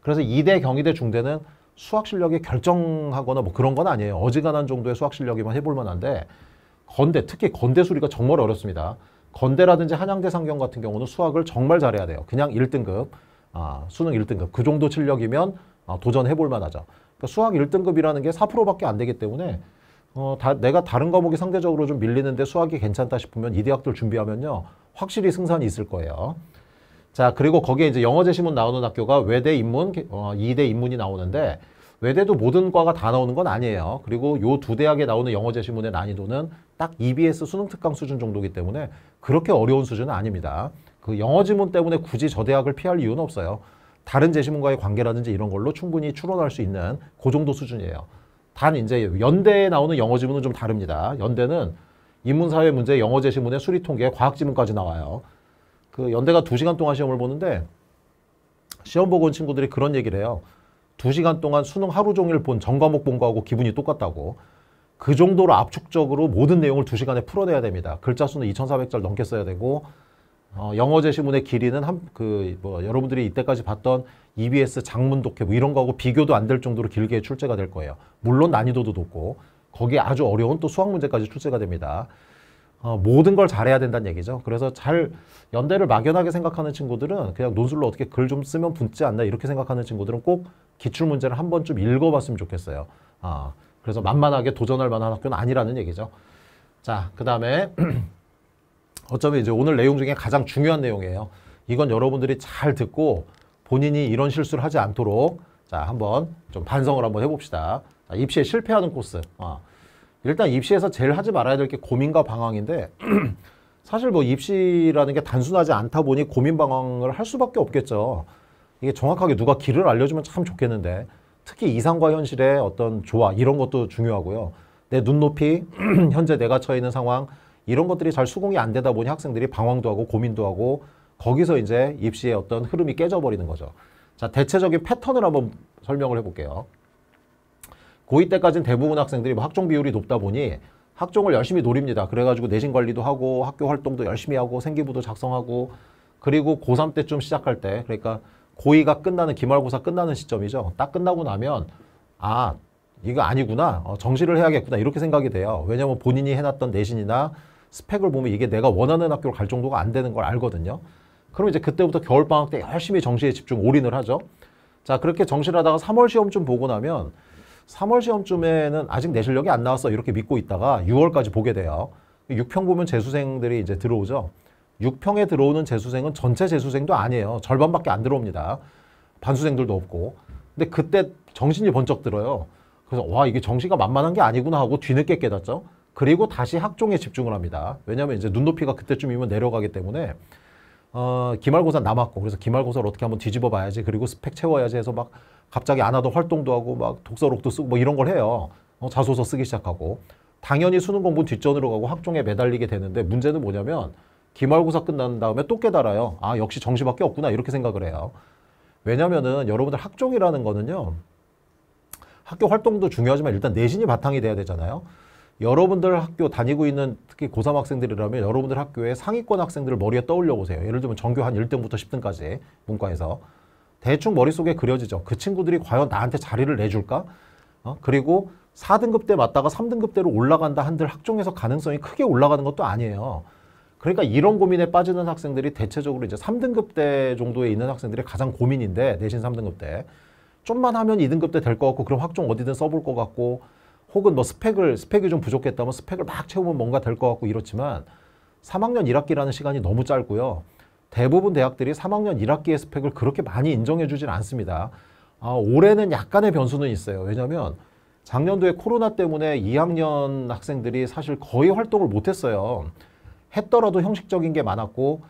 그래서 이대, 경희대, 중대는 수학 실력이 결정하거나 뭐 그런 건 아니에요. 어지간한 정도의 수학 실력이면 해볼 만한데 건대, 특히 건대 수리가 정말 어렵습니다. 건대라든지 한양대 상경 같은 경우는 수학을 정말 잘해야 돼요. 그냥 1등급, 아, 수능 1등급 그 정도 실력이면 아, 도전해볼 만하죠. 그러니까 수학 1등급이라는 게 4%밖에 안 되기 때문에 어, 다, 내가 다른 과목이 상대적으로 좀 밀리는데 수학이 괜찮다 싶으면 이 대학들 준비하면요. 확실히 승산이 있을 거예요. 자, 그리고 거기에 이제 영어 제 시문 나오는 학교가 외대 인문, 어, 이대 인문이 나오는데 외대도 모든 과가 다 나오는 건 아니에요. 그리고 요 두 대학에 나오는 영어 제 시문의 난이도는 딱 EBS 수능 특강 수준 정도이기 때문에 그렇게 어려운 수준은 아닙니다. 그 영어 지문 때문에 굳이 저 대학을 피할 이유는 없어요. 다른 제시문과의 관계라든지 이런 걸로 충분히 추론할 수 있는 그 정도 수준이에요. 단 이제 연대에 나오는 영어 지문은 좀 다릅니다. 연대는 인문사회 문제 영어 제시문의 수리 통계 과학 지문까지 나와요. 그 연대가 두시간 동안 시험을 보는데 시험 보고 온 친구들이 그런 얘기를 해요. 두시간 동안 수능 하루 종일 본 전과목 본 거하고 기분이 똑같다고. 그 정도로 압축적으로 모든 내용을 두시간에 풀어내야 됩니다. 글자 수는 2,400자 넘게 써야 되고 어, 영어 제시문의 길이는 한 그 뭐 여러분들이 이때까지 봤던 EBS 장문 독해 뭐 이런 거하고 비교도 안 될 정도로 길게 출제가 될 거예요. 물론 난이도도 높고 거기에 아주 어려운 또 수학 문제까지 출제가 됩니다. 어, 모든 걸 잘해야 된다는 얘기죠. 그래서 잘 연대를 막연하게 생각하는 친구들은 그냥 논술로 어떻게 글 좀 쓰면 붙지 않나 이렇게 생각하는 친구들은 꼭 기출 문제를 한 번쯤 읽어봤으면 좋겠어요. 아, 그래서 만만하게 도전할 만한 학교는 아니라는 얘기죠. 자, 그 다음에 어쩌면 이제 오늘 내용 중에 가장 중요한 내용이에요. 이건 여러분들이 잘 듣고 본인이 이런 실수를 하지 않도록 자 한번 좀 반성을 한번 해봅시다. 자, 입시에 실패하는 코스. 아, 일단 입시에서 제일 하지 말아야 될 게 고민과 방황인데 사실 뭐 입시라는 게 단순하지 않다 보니 고민 방황을 할 수밖에 없겠죠. 이게 정확하게 누가 길을 알려주면 참 좋겠는데 특히 이상과 현실의 어떤 조화 이런 것도 중요하고요. 내 눈높이, 현재 내가 처해 있는 상황 이런 것들이 잘 수긍이 안 되다 보니 학생들이 방황도 하고 고민도 하고 거기서 이제 입시의 어떤 흐름이 깨져버리는 거죠. 자, 대체적인 패턴을 한번 설명을 해볼게요. 고2 때까지는 대부분 학생들이 뭐 학종 비율이 높다 보니 학종을 열심히 노립니다. 그래가지고 내신 관리도 하고 학교 활동도 열심히 하고 생기부도 작성하고 그리고 고3 때좀 시작할 때 그러니까 고2가 끝나는 기말고사 끝나는 시점이죠. 딱 끝나고 나면 아 이거 아니구나 어, 정시를 해야겠구나 이렇게 생각이 돼요. 왜냐하면 본인이 해놨던 내신이나 스펙을 보면 이게 내가 원하는 학교를 갈 정도가 안 되는 걸 알거든요. 그럼 이제 그때부터 겨울방학 때 열심히 정시에 집중 올인을 하죠. 자 그렇게 정시를 하다가 3월 시험쯤 보고 나면 3월 시험쯤에는 아직 내 실력이 안 나왔어 이렇게 믿고 있다가 6월까지 보게 돼요. 6평 보면 재수생들이 이제 들어오죠. 6평에 들어오는 재수생은 전체 재수생도 아니에요. 절반밖에 안 들어옵니다. 반수생들도 없고. 근데 그때 정신이 번쩍 들어요. 그래서 와 이게 정시가 만만한 게 아니구나 하고 뒤늦게 깨닫죠. 그리고 다시 학종에 집중을 합니다. 왜냐하면 이제 눈높이가 그때쯤이면 내려가기 때문에 어, 기말고사 남았고 그래서 기말고사를 어떻게 한번 뒤집어 봐야지 그리고 스펙 채워야지 해서 막 갑자기 안 하던 활동도 하고 막 독서록도 쓰고 뭐 이런 걸 해요. 어, 자소서 쓰기 시작하고 당연히 수능 공부 뒷전으로 가고 학종에 매달리게 되는데 문제는 뭐냐면 기말고사 끝난 다음에 또 깨달아요. 아 역시 정시밖에 없구나 이렇게 생각을 해요. 왜냐면은 여러분들 학종이라는 거는요. 학교 활동도 중요하지만 일단 내신이 바탕이 돼야 되잖아요. 여러분들 학교 다니고 있는 특히 고3 학생들이라면 여러분들 학교의 상위권 학생들을 머리에 떠올려 보세요. 예를 들면 전교 한 1등부터 10등까지 문과에서 대충 머릿속에 그려지죠. 그 친구들이 과연 나한테 자리를 내줄까? 어? 그리고 4등급 때 맞다가 3등급 대로 올라간다 한들 학종에서 가능성이 크게 올라가는 것도 아니에요. 그러니까 이런 고민에 빠지는 학생들이 대체적으로 이제 3등급 대 정도에 있는 학생들이 가장 고민인데 내신 3등급 때 좀만 하면 2등급 때 될 것 같고 그럼 학종 어디든 써볼 것 같고 혹은 뭐 스펙을 스펙이 좀 부족했다면 스펙을 막 채우면 뭔가 될 것 같고 이렇지만 3학년 1학기라는 시간이 너무 짧고요. 대부분 대학들이 3학년 1학기의 스펙을 그렇게 많이 인정해 주진 않습니다. 아, 올해는 약간의 변수는 있어요. 왜냐하면 작년도에 코로나 때문에 2학년 학생들이 사실 거의 활동을 못했어요. 했더라도 형식적인 게 많았고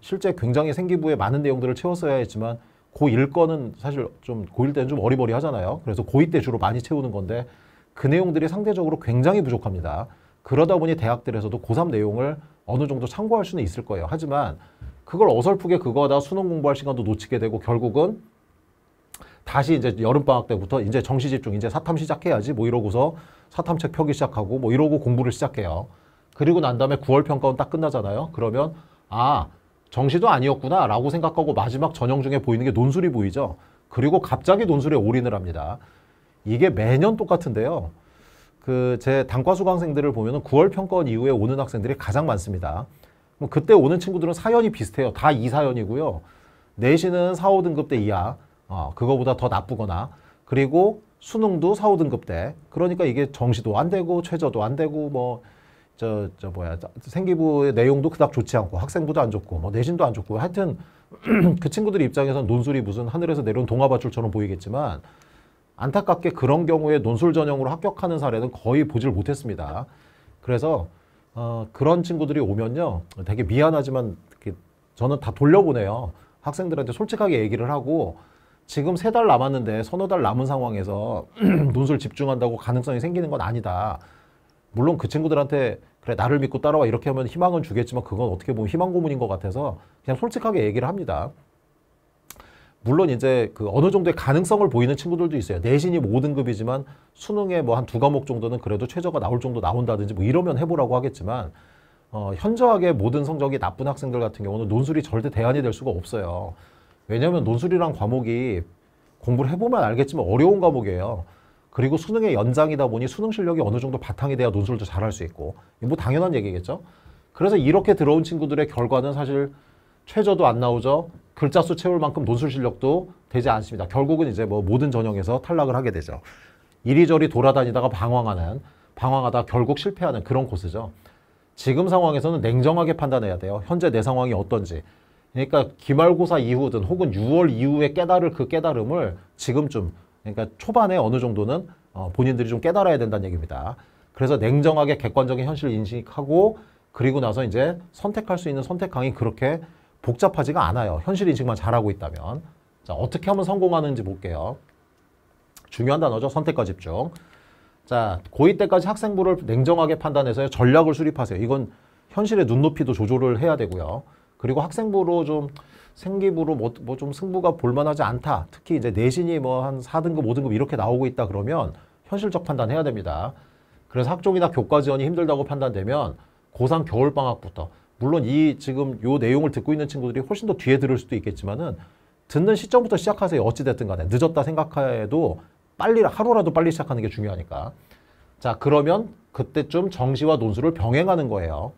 실제 굉장히 생기부에 많은 내용들을 채웠어야 했지만 고1 거는 사실 좀 고1 때는 좀 어리버리 하잖아요. 그래서 고2 때 주로 많이 채우는 건데 그 내용들이 상대적으로 굉장히 부족합니다. 그러다 보니 대학들에서도 고3 내용을 어느 정도 참고할 수는 있을 거예요. 하지만 그걸 어설프게 그거 하다 수능 공부할 시간도 놓치게 되고 결국은 다시 이제 여름방학 때부터 이제 정시 집중, 이제 사탐 시작해야지 뭐 이러고서 사탐책 펴기 시작하고 뭐 이러고 공부를 시작해요. 그리고 난 다음에 9월 평가원 딱 끝나잖아요. 그러면 아, 정시도 아니었구나 라고 생각하고 마지막 전형 중에 보이는 게 논술이 보이죠. 그리고 갑자기 논술에 올인을 합니다. 이게 매년 똑같은데요. 그 제 단과 수강생들을 보면은 9월 평가원 이후에 오는 학생들이 가장 많습니다. 뭐 그때 오는 친구들은 사연이 비슷해요. 다 2사연이고요. 내신은 4, 5등급 대 이하. 어, 그거보다 더 나쁘거나. 그리고 수능도 4, 5등급 대. 그러니까 이게 정시도 안 되고 최저도 안 되고 뭐 저, 저 뭐야 생기부의 내용도 그닥 좋지 않고 학생부도 안 좋고 뭐 내신도 안 좋고 하여튼 그 친구들 입장에서는 논술이 무슨 하늘에서 내려온 동화밧줄처럼 보이겠지만 안타깝게 그런 경우에 논술 전형으로 합격하는 사례는 거의 보질 못했습니다. 그래서 어, 그런 친구들이 오면요 되게 미안하지만 저는 다 돌려보내요. 학생들한테 솔직하게 얘기를 하고 지금 세 달 남았는데 서너 달 남은 상황에서 논술 집중한다고 가능성이 생기는 건 아니다. 물론 그 친구들한테 그래 나를 믿고 따라와 이렇게 하면 희망은 주겠지만 그건 어떻게 보면 희망 고문인 것 같아서 그냥 솔직하게 얘기를 합니다. 물론 이제 그 어느 정도의 가능성을 보이는 친구들도 있어요. 내신이 5등급이지만 수능에 뭐 한 두 과목 정도는 그래도 최저가 나올 정도 나온다든지 뭐 이러면 해보라고 하겠지만 어, 현저하게 모든 성적이 나쁜 학생들 같은 경우는 논술이 절대 대안이 될 수가 없어요. 왜냐하면 논술이란 과목이 공부를 해보면 알겠지만 어려운 과목이에요. 그리고 수능의 연장이다 보니 수능 실력이 어느 정도 바탕이 돼야 논술도 잘할 수 있고 뭐 당연한 얘기겠죠. 그래서 이렇게 들어온 친구들의 결과는 사실 최저도 안 나오죠. 글자 수 채울 만큼 논술 실력도 되지 않습니다. 결국은 이제 뭐 모든 전형에서 탈락을 하게 되죠. 이리저리 돌아다니다가 방황하는 방황하다 결국 실패하는 그런 코스죠. 지금 상황에서는 냉정하게 판단해야 돼요. 현재 내 상황이 어떤지. 그러니까 기말고사 이후든 혹은 6월 이후에 깨달을 그 깨달음을 지금쯤 그러니까 초반에 어느 정도는 어, 본인들이 좀 깨달아야 된다는 얘기입니다. 그래서 냉정하게 객관적인 현실을 인식하고 그리고 나서 이제 선택할 수 있는 선택 강이 그렇게 복잡하지가 않아요. 현실 인식만 잘하고 있다면. 자, 어떻게 하면 성공하는지 볼게요. 중요한 단어죠. 선택과 집중. 자, 고2 때까지 학생부를 냉정하게 판단해서 전략을 수립하세요. 이건 현실의 눈높이도 조절을 해야 되고요. 그리고 학생부로 좀 생기부로 뭐, 뭐좀 승부가 볼만하지 않다. 특히 이제 내신이 뭐 한 4등급, 5등급 이렇게 나오고 있다 그러면 현실적 판단해야 됩니다. 그래서 학종이나 교과 지원이 힘들다고 판단되면 고3 겨울방학부터 물론 이 지금 요 내용을 듣고 있는 친구들이 훨씬 더 뒤에 들을 수도 있겠지만은 듣는 시점부터 시작하세요. 어찌됐든 간에 늦었다 생각해도 빨리 하루라도 빨리 시작하는 게 중요하니까. 자 그러면 그때쯤 정시와 논술을 병행하는 거예요.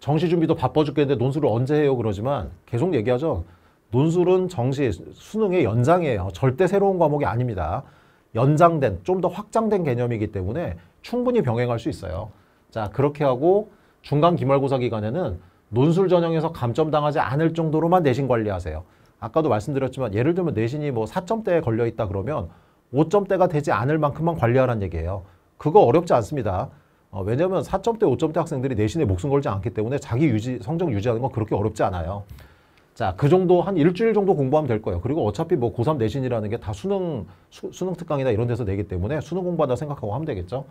정시 준비도 바빠 죽겠는데 논술을 언제 해요 그러지만 계속 얘기하죠. 논술은 정시 수능의 연장이에요. 절대 새로운 과목이 아닙니다. 연장된 좀 더 확장된 개념이기 때문에 충분히 병행할 수 있어요. 자 그렇게 하고 중간 기말고사 기간에는 논술 전형에서 감점당하지 않을 정도로만 내신 관리하세요. 아까도 말씀드렸지만 예를 들면 내신이 뭐 4점대에 걸려 있다 그러면 5점대가 되지 않을 만큼만 관리하라는 얘기예요. 그거 어렵지 않습니다. 어, 왜냐하면 4점대, 5점대 학생들이 내신에 목숨 걸지 않기 때문에 자기 유지, 성적 유지하는 건 그렇게 어렵지 않아요. 자, 그 정도 한 일주일 정도 공부하면 될 거예요. 그리고 어차피 뭐 고3 내신이라는 게 다 수능, 수, 수능 특강이나 이런 데서 내기 때문에 수능 공부한다 생각하고 하면 되겠죠.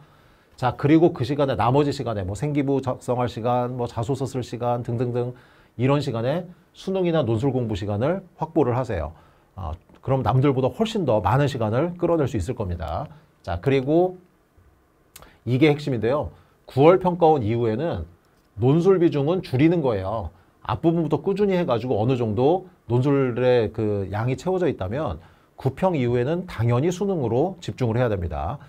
자, 그리고 그 시간에 나머지 시간에 뭐 생기부 작성할 시간, 뭐 자소서 쓸 시간 등등등 이런 시간에 수능이나 논술 공부 시간을 확보를 하세요. 어, 그럼 남들보다 훨씬 더 많은 시간을 끌어낼 수 있을 겁니다. 자, 그리고 이게 핵심인데요. 9월 평가원 이후에는 논술 비중은 줄이는 거예요. 앞부분부터 꾸준히 해가지고 어느 정도 논술의 그 양이 채워져 있다면 9평 이후에는 당연히 수능으로 집중을 해야 됩니다.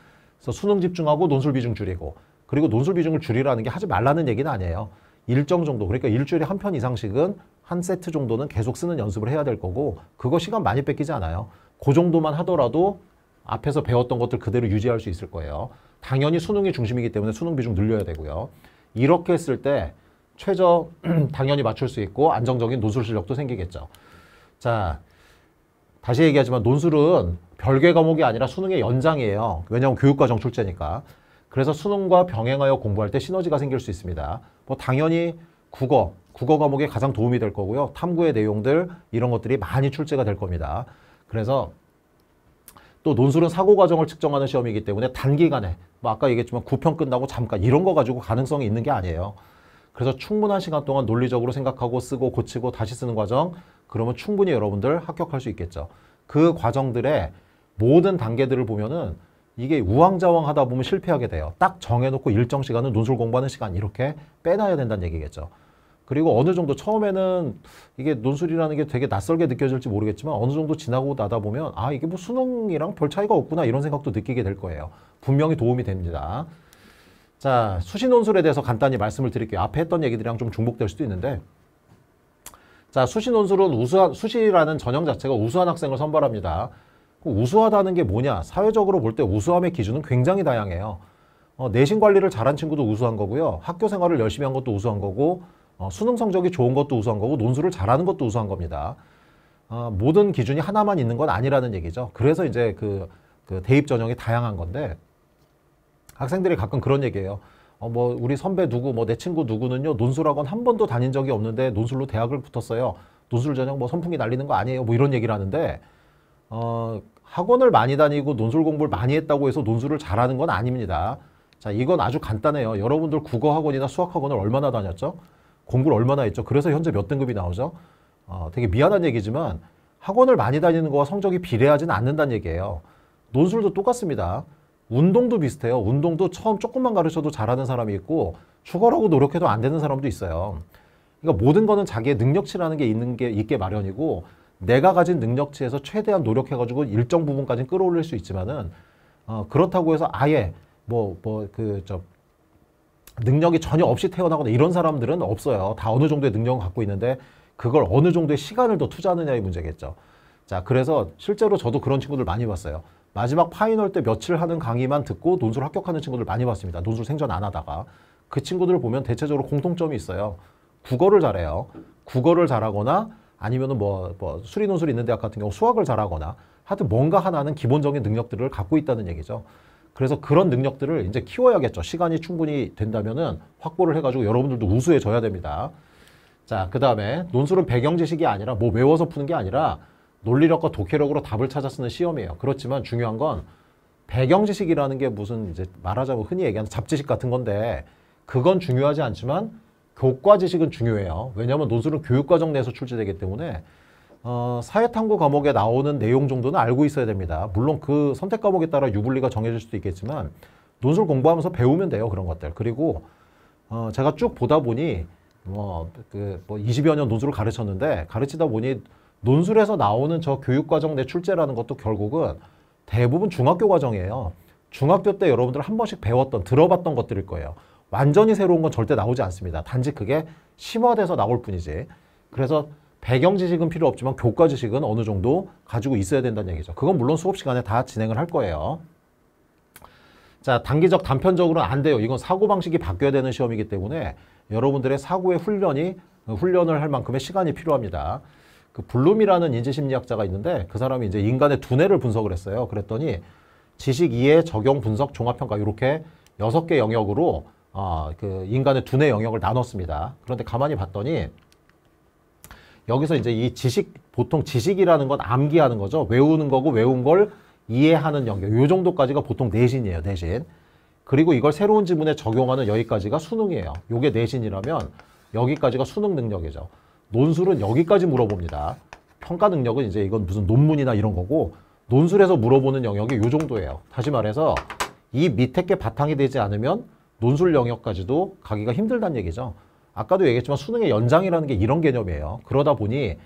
그래서 수능 집중하고 논술 비중 줄이고 그리고 논술 비중을 줄이라는 게 하지 말라는 얘기는 아니에요. 일정 정도 그러니까 일주일에 한 편 이상씩은 한 세트 정도는 계속 쓰는 연습을 해야 될 거고 그거 시간 많이 뺏기지 않아요. 그 정도만 하더라도 앞에서 배웠던 것들 그대로 유지할 수 있을 거예요. 당연히 수능이 중심이기 때문에 수능 비중 늘려야 되고요. 이렇게 했을 때 최저 당연히 맞출 수 있고 안정적인 논술 실력도 생기겠죠. 자, 다시 얘기하지만 논술은 별개 과목이 아니라 수능의 연장이에요. 왜냐하면 교육과정 출제니까. 그래서 수능과 병행하여 공부할 때 시너지가 생길 수 있습니다. 뭐 당연히 국어, 국어 과목에 가장 도움이 될 거고요. 탐구의 내용들 이런 것들이 많이 출제가 될 겁니다. 그래서 또 논술은 사고 과정을 측정하는 시험이기 때문에 단기간에 뭐 아까 얘기했지만 9평 끝나고 잠깐 이런 거 가지고 가능성이 있는 게 아니에요. 그래서 충분한 시간 동안 논리적으로 생각하고 쓰고 고치고 다시 쓰는 과정 그러면 충분히 여러분들 합격할 수 있겠죠. 그 과정들의 모든 단계들을 보면은 이게 우왕좌왕 하다 보면 실패하게 돼요. 딱 정해놓고 일정 시간은 논술 공부하는 시간 이렇게 빼놔야 된다는 얘기겠죠. 그리고 어느 정도 처음에는 이게 논술이라는 게 되게 낯설게 느껴질지 모르겠지만 어느 정도 지나고 나다 보면 아 이게 뭐 수능이랑 별 차이가 없구나 이런 생각도 느끼게 될 거예요. 분명히 도움이 됩니다. 자 수시 논술에 대해서 간단히 말씀을 드릴게요. 앞에 했던 얘기들이랑 좀 중복될 수도 있는데 자 수시 논술은 우수한 수시라는 전형 자체가 우수한 학생을 선발합니다. 그 우수하다는 게 뭐냐? 사회적으로 볼 때 우수함의 기준은 굉장히 다양해요. 어, 내신 관리를 잘한 친구도 우수한 거고요. 학교 생활을 열심히 한 것도 우수한 거고 어, 수능 성적이 좋은 것도 우수한 거고 논술을 잘하는 것도 우수한 겁니다. 어, 모든 기준이 하나만 있는 건 아니라는 얘기죠. 그래서 이제 그, 그 대입 전형이 다양한 건데 학생들이 가끔 그런 얘기해요. 어, 뭐 우리 선배 누구 뭐 내 친구 누구는요 논술학원 한 번도 다닌 적이 없는데 논술로 대학을 붙었어요. 논술 전형 뭐 선풍기 날리는 거 아니에요. 뭐 이런 얘기를 하는데 어, 학원을 많이 다니고 논술 공부를 많이 했다고 해서 논술을 잘하는 건 아닙니다. 자, 이건 아주 간단해요. 여러분들 국어 학원이나 수학 학원을 얼마나 다녔죠? 공부를 얼마나 했죠? 그래서 현재 몇 등급이 나오죠? 어, 되게 미안한 얘기지만 학원을 많이 다니는 거와 성적이 비례하지는 않는다는 얘기예요. 논술도 똑같습니다. 운동도 비슷해요. 운동도 처음 조금만 가르쳐도 잘하는 사람이 있고 죽어라고 노력해도 안 되는 사람도 있어요. 그러니까 모든 거는 자기의 능력치라는 게 있는 게 있게 마련이고 내가 가진 능력치에서 최대한 노력해가지고 일정 부분까지 끌어올릴 수 있지만은 어, 그렇다고 해서 아예 뭐 뭐 그 저 능력이 전혀 없이 태어나거나 이런 사람들은 없어요. 다 어느 정도의 능력을 갖고 있는데 그걸 어느 정도의 시간을 더 투자하느냐의 문제겠죠. 자, 그래서 실제로 저도 그런 친구들 많이 봤어요. 마지막 final 때 며칠 하는 강의만 듣고 논술 합격하는 친구들 많이 봤습니다. 논술 생전 안 하다가. 그 친구들을 보면 대체적으로 공통점이 있어요. 국어를 잘해요. 국어를 잘하거나 아니면은 뭐, 뭐 수리 논술 있는 대학 같은 경우 수학을 잘하거나 하여튼 뭔가 하나는 기본적인 능력들을 갖고 있다는 얘기죠. 그래서 그런 능력들을 이제 키워야겠죠. 시간이 충분히 된다면은 확보를 해가지고 여러분들도 우수해져야 됩니다. 자, 그 다음에 논술은 배경 지식이 아니라 뭐 외워서 푸는 게 아니라 논리력과 독해력으로 답을 찾아 쓰는 시험이에요. 그렇지만 중요한 건 배경 지식이라는 게 무슨 이제 말하자면 흔히 얘기하는 잡지식 같은 건데 그건 중요하지 않지만 교과 지식은 중요해요. 왜냐하면 논술은 교육과정 내에서 출제되기 때문에 어, 사회탐구 과목에 나오는 내용 정도는 알고 있어야 됩니다. 물론 그 선택 과목에 따라 유불리가 정해질 수도 있겠지만 논술 공부하면서 배우면 돼요. 그런 것들. 그리고 어, 제가 쭉 보다 보니 뭐, 그, 뭐 20여 년 논술을 가르쳤는데 가르치다 보니 논술에서 나오는 저 교육과정 내 출제라는 것도 결국은 대부분 중학교 과정이에요. 중학교 때 여러분들 한 번씩 배웠던, 들어봤던 것들일 거예요. 완전히 새로운 건 절대 나오지 않습니다. 단지 그게 심화돼서 나올 뿐이지. 그래서 배경 지식은 필요 없지만 교과 지식은 어느 정도 가지고 있어야 된다는 얘기죠. 그건 물론 수업 시간에 다 진행을 할 거예요. 자, 단기적 단편적으로는 안 돼요. 이건 사고 방식이 바뀌어야 되는 시험이기 때문에 여러분들의 사고의 훈련이 훈련을 할 만큼의 시간이 필요합니다. 그 블룸이라는 인지심리학자가 있는데 그 사람이 이제 인간의 두뇌를 분석을 했어요. 그랬더니 지식 이해, 적용, 분석, 종합평가 이렇게 여섯 개 영역으로 어, 그 인간의 두뇌 영역을 나눴습니다. 그런데 가만히 봤더니 여기서 이제 이 지식 보통 지식이라는 건 암기하는 거죠. 외우는 거고 외운 걸 이해하는 영역. 요 정도까지가 보통 내신이에요. 내신. 그리고 이걸 새로운 지문에 적용하는 여기까지가 수능이에요. 요게 내신이라면 여기까지가 수능 능력이죠. 논술은 여기까지 물어봅니다. 평가 능력은 이제 이건 무슨 논문이나 이런 거고 논술에서 물어보는 영역이 요 정도예요. 다시 말해서 이 밑에 게 바탕이 되지 않으면 논술 영역까지도 가기가 힘들다는 얘기죠. 아까도 얘기했지만 수능의 연장이라는 게 이런 개념이에요. 그러다 보니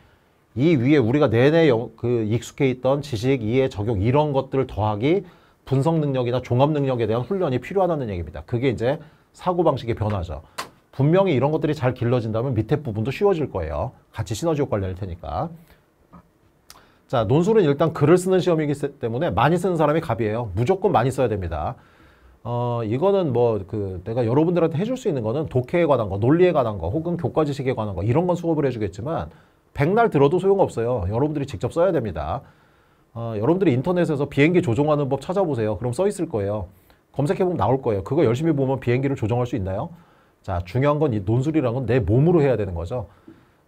이 위에 우리가 내내 그 익숙해 있던 지식, 이해, 적용 이런 것들을 더하기 분석 능력이나 종합 능력에 대한 훈련이 필요하다는 얘기입니다. 그게 이제 사고방식의 변화죠. 분명히 이런 것들이 잘 길러진다면 밑에 부분도 쉬워질 거예요. 같이 시너지 효과를 낼 테니까. 자, 논술은 일단 글을 쓰는 시험이기 때문에 많이 쓰는 사람이 갑이에요. 무조건 많이 써야 됩니다. 어, 이거는 뭐, 그, 내가 여러분들한테 해줄 수 있는 거는 독해에 관한 거, 논리에 관한 거, 혹은 교과 지식에 관한 거, 이런 건 수업을 해주겠지만, 백날 들어도 소용없어요. 여러분들이 직접 써야 됩니다. 어, 여러분들이 인터넷에서 비행기 조종하는 법 찾아보세요. 그럼 써 있을 거예요. 검색해보면 나올 거예요. 그거 열심히 보면 비행기를 조종할 수 있나요? 자, 중요한 건 이 논술이라는 건 내 몸으로 해야 되는 거죠.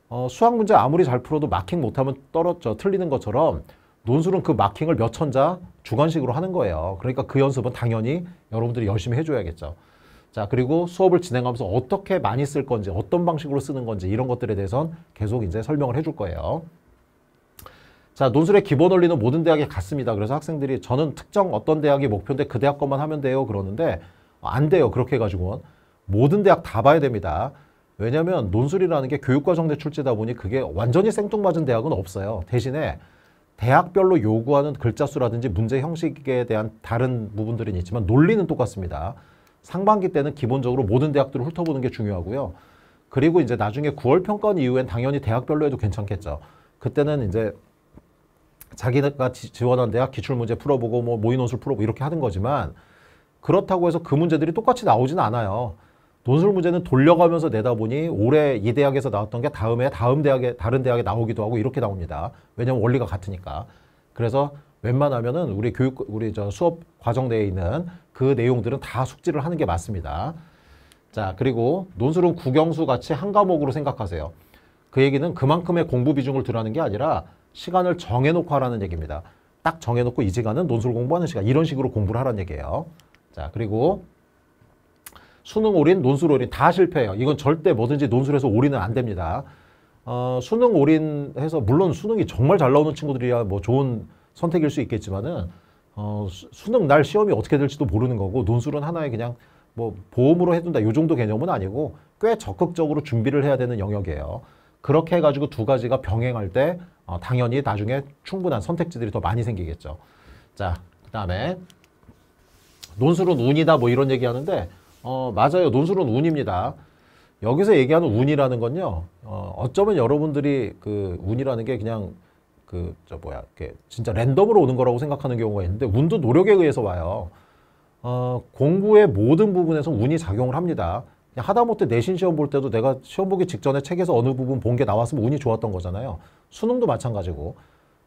어, 수학 문제 아무리 잘 풀어도 마킹 못하면 떨어져 틀리는 것처럼 논술은 그 마킹을 몇 천자 주관식으로 하는 거예요. 그러니까 그 연습은 당연히 여러분들이 열심히 해줘야겠죠. 자, 그리고 수업을 진행하면서 어떻게 많이 쓸 건지, 어떤 방식으로 쓰는 건지 이런 것들에 대해선 계속 이제 설명을 해줄 거예요. 자, 논술의 기본 원리는 모든 대학에 같습니다. 그래서 학생들이 저는 특정 어떤 대학이 목표인데 그 대학 것만 하면 돼요. 그러는데 안 돼요. 그렇게 해가지고는. 모든 대학 다 봐야 됩니다. 왜냐하면 논술이라는 게 교육과정대 출제다 보니 그게 완전히 생뚱맞은 대학은 없어요. 대신에 대학별로 요구하는 글자 수라든지 문제 형식에 대한 다른 부분들은 있지만 논리는 똑같습니다. 상반기 때는 기본적으로 모든 대학들을 훑어보는 게 중요하고요. 그리고 이제 나중에 9월 평가원 이후엔 당연히 대학별로 해도 괜찮겠죠. 그때는 이제 자기가 지원한 대학 기출문제 풀어보고 뭐 모의논술 풀어보고 이렇게 하는 거지만 그렇다고 해서 그 문제들이 똑같이 나오지는 않아요. 논술 문제는 돌려가면서 내다 보니 올해 이 대학에서 나왔던 게 다음에 다음 대학에 다른 대학에 나오기도 하고 이렇게 나옵니다. 왜냐면 원리가 같으니까. 그래서 웬만하면은 우리 교육 우리 저 수업 과정 내에 있는 그 내용들은 다 숙지를 하는 게 맞습니다. 자, 그리고 논술은 국영수 같이 한 과목으로 생각하세요. 그 얘기는 그만큼의 공부 비중을 들어가는 게 아니라 시간을 정해놓고 하라는 얘기입니다. 딱 정해놓고 이 시간은 논술 공부하는 시간 이런 식으로 공부를 하라는 얘기예요. 자, 그리고 수능 올인, 논술 올인 다 실패해요. 이건 절대 뭐든지 논술에서 올인은 안 됩니다. 어, 수능 올인해서 물론 수능이 정말 잘 나오는 친구들이야 뭐 좋은 선택일 수 있겠지만은 어, 수, 능 날 시험이 어떻게 될지도 모르는 거고 논술은 하나의 그냥 뭐 보험으로 해둔다 요 정도 개념은 아니고 꽤 적극적으로 준비를 해야 되는 영역이에요. 그렇게 해가지고 두 가지가 병행할 때 어, 당연히 나중에 충분한 선택지들이 더 많이 생기겠죠. 자, 그 다음에 논술은 운이다 뭐 이런 얘기 하는데 어, 맞아요. 논술은 운입니다. 여기서 얘기하는 운이라는 건요. 어, 어쩌면 여러분들이 그 운이라는 게 그냥 그 저 뭐야, 이렇게 진짜 랜덤으로 오는 거라고 생각하는 경우가 있는데 운도 노력에 의해서 와요. 어, 공부의 모든 부분에서 운이 작용을 합니다. 하다못해 내신 시험 볼 때도 내가 시험 보기 직전에 책에서 어느 부분 본 게 나왔으면 운이 좋았던 거잖아요. 수능도 마찬가지고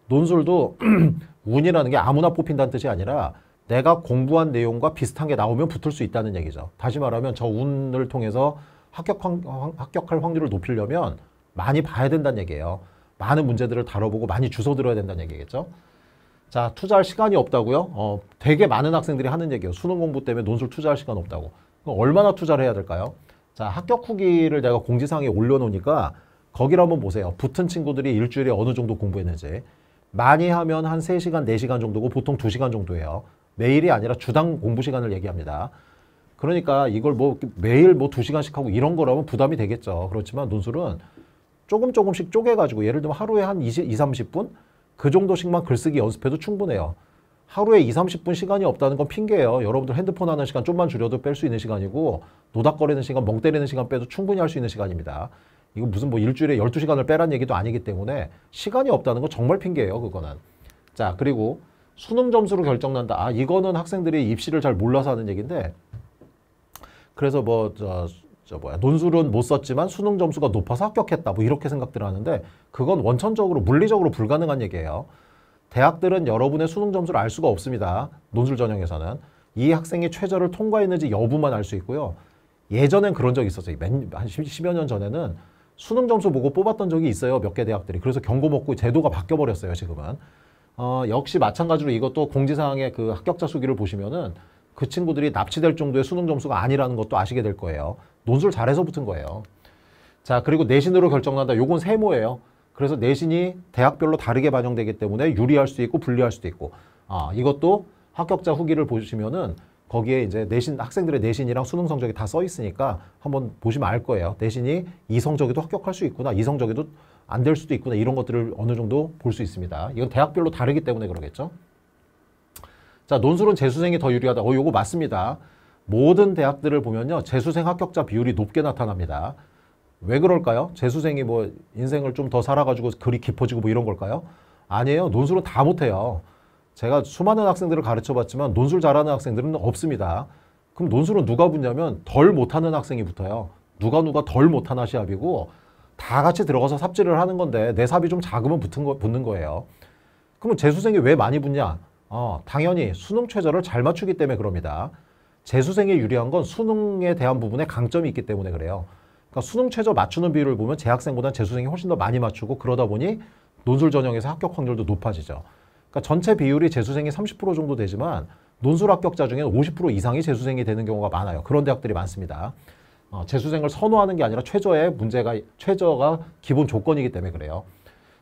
논술도 운이라는 게 아무나 뽑힌다는 뜻이 아니라 내가 공부한 내용과 비슷한 게 나오면 붙을 수 있다는 얘기죠. 다시 말하면 저 운을 통해서 합격, 합격할 확률을 높이려면 많이 봐야 된다는 얘기예요. 많은 문제들을 다뤄보고 많이 주워 들어야 된다는 얘기겠죠. 자, 투자할 시간이 없다고요? 어, 되게 많은 학생들이 하는 얘기예요. 수능 공부 때문에 논술 투자할 시간 없다고. 그럼 얼마나 투자를 해야 될까요? 자, 합격 후기를 내가 공지사항에 올려놓으니까 거기를 한번 보세요. 붙은 친구들이 일주일에 어느 정도 공부했는지. 많이 하면 한 세시간네시간 정도고 보통 두시간 정도예요. 매일이 아니라 주당 공부 시간을 얘기합니다. 그러니까 이걸 뭐 매일 뭐 두시간씩 하고 이런 거라면 부담이 되겠죠. 그렇지만 논술은 조금 조금씩 쪼개가지고 예를 들면 하루에 한 20, 2, 30분 그 정도씩만 글쓰기 연습해도 충분해요. 하루에 2, 30분 시간이 없다는 건 핑계예요. 여러분들 핸드폰 하는 시간 좀만 줄여도 뺄 수 있는 시간이고 노닥거리는 시간, 멍 때리는 시간 빼도 충분히 할 수 있는 시간입니다. 이거 무슨 뭐 일주일에 12시간을 빼란 얘기도 아니기 때문에 시간이 없다는 건 정말 핑계예요. 그거는. 자, 그리고 수능 점수로 결정난다. 아, 이거는 학생들이 입시를 잘 몰라서 하는 얘기인데 그래서 뭐, 저, 저 뭐야, 논술은 못 썼지만 수능 점수가 높아서 합격했다. 뭐 이렇게 생각들 하는데 그건 원천적으로, 물리적으로 불가능한 얘기예요. 대학들은 여러분의 수능 점수를 알 수가 없습니다. 논술 전형에서는. 이 학생이 최저를 통과했는지 여부만 알 수 있고요. 예전엔 그런 적이 있었어요. 한 10여 년 전에는 수능 점수 보고 뽑았던 적이 있어요. 몇 개 대학들이. 그래서 경고 먹고 제도가 바뀌어 버렸어요. 지금은. 어, 역시 마찬가지로 이것도 공지사항의 그 합격자 수기를 보시면은 그 친구들이 납치될 정도의 수능 점수가 아니라는 것도 아시게 될 거예요. 논술 잘해서 붙은 거예요. 자, 그리고 내신으로 결정난다. 요건 세모예요. 그래서 내신이 대학별로 다르게 반영되기 때문에 유리할 수 있고 불리할 수도 있고. 아, 이것도 합격자 후기를 보시면은 거기에 이제 내신 학생들의 내신이랑 수능 성적이 다 써 있으니까 한번 보시면 알 거예요. 내신이 이성적에도 합격할 수 있구나. 이성적에도 안 될 수도 있구나 이런 것들을 어느 정도 볼 수 있습니다. 이건 대학별로 다르기 때문에 그러겠죠. 자, 논술은 재수생이 더 유리하다. 어, 요거 맞습니다. 모든 대학들을 보면요. 재수생 합격자 비율이 높게 나타납니다. 왜 그럴까요? 재수생이 뭐 인생을 좀 더 살아가지고 글이 깊어지고 뭐 이런 걸까요? 아니에요. 논술은 다 못해요. 제가 수많은 학생들을 가르쳐 봤지만 논술 잘하는 학생들은 없습니다. 그럼 논술은 누가 붙냐면 덜 못하는 학생이 붙어요. 누가 누가 덜 못하나 시합이고 다 같이 들어가서 삽질을 하는 건데 내 삽이 좀 작으면 붙은 거, 붙는 거예요. 그러면 재수생이 왜 많이 붙냐? 어, 당연히 수능 최저를 잘 맞추기 때문에 그럽니다. 재수생이 유리한 건 수능에 대한 부분에 강점이 있기 때문에 그래요. 그러니까 수능 최저 맞추는 비율을 보면 재학생보다 재수생이 훨씬 더 많이 맞추고 그러다 보니 논술 전형에서 합격 확률도 높아지죠. 그러니까 전체 비율이 재수생이 30% 정도 되지만 논술 합격자 중에 50% 이상이 재수생이 되는 경우가 많아요. 그런 대학들이 많습니다. 어, 재수생을 선호하는 게 아니라 최저의 문제가 최저가 기본 조건이기 때문에 그래요.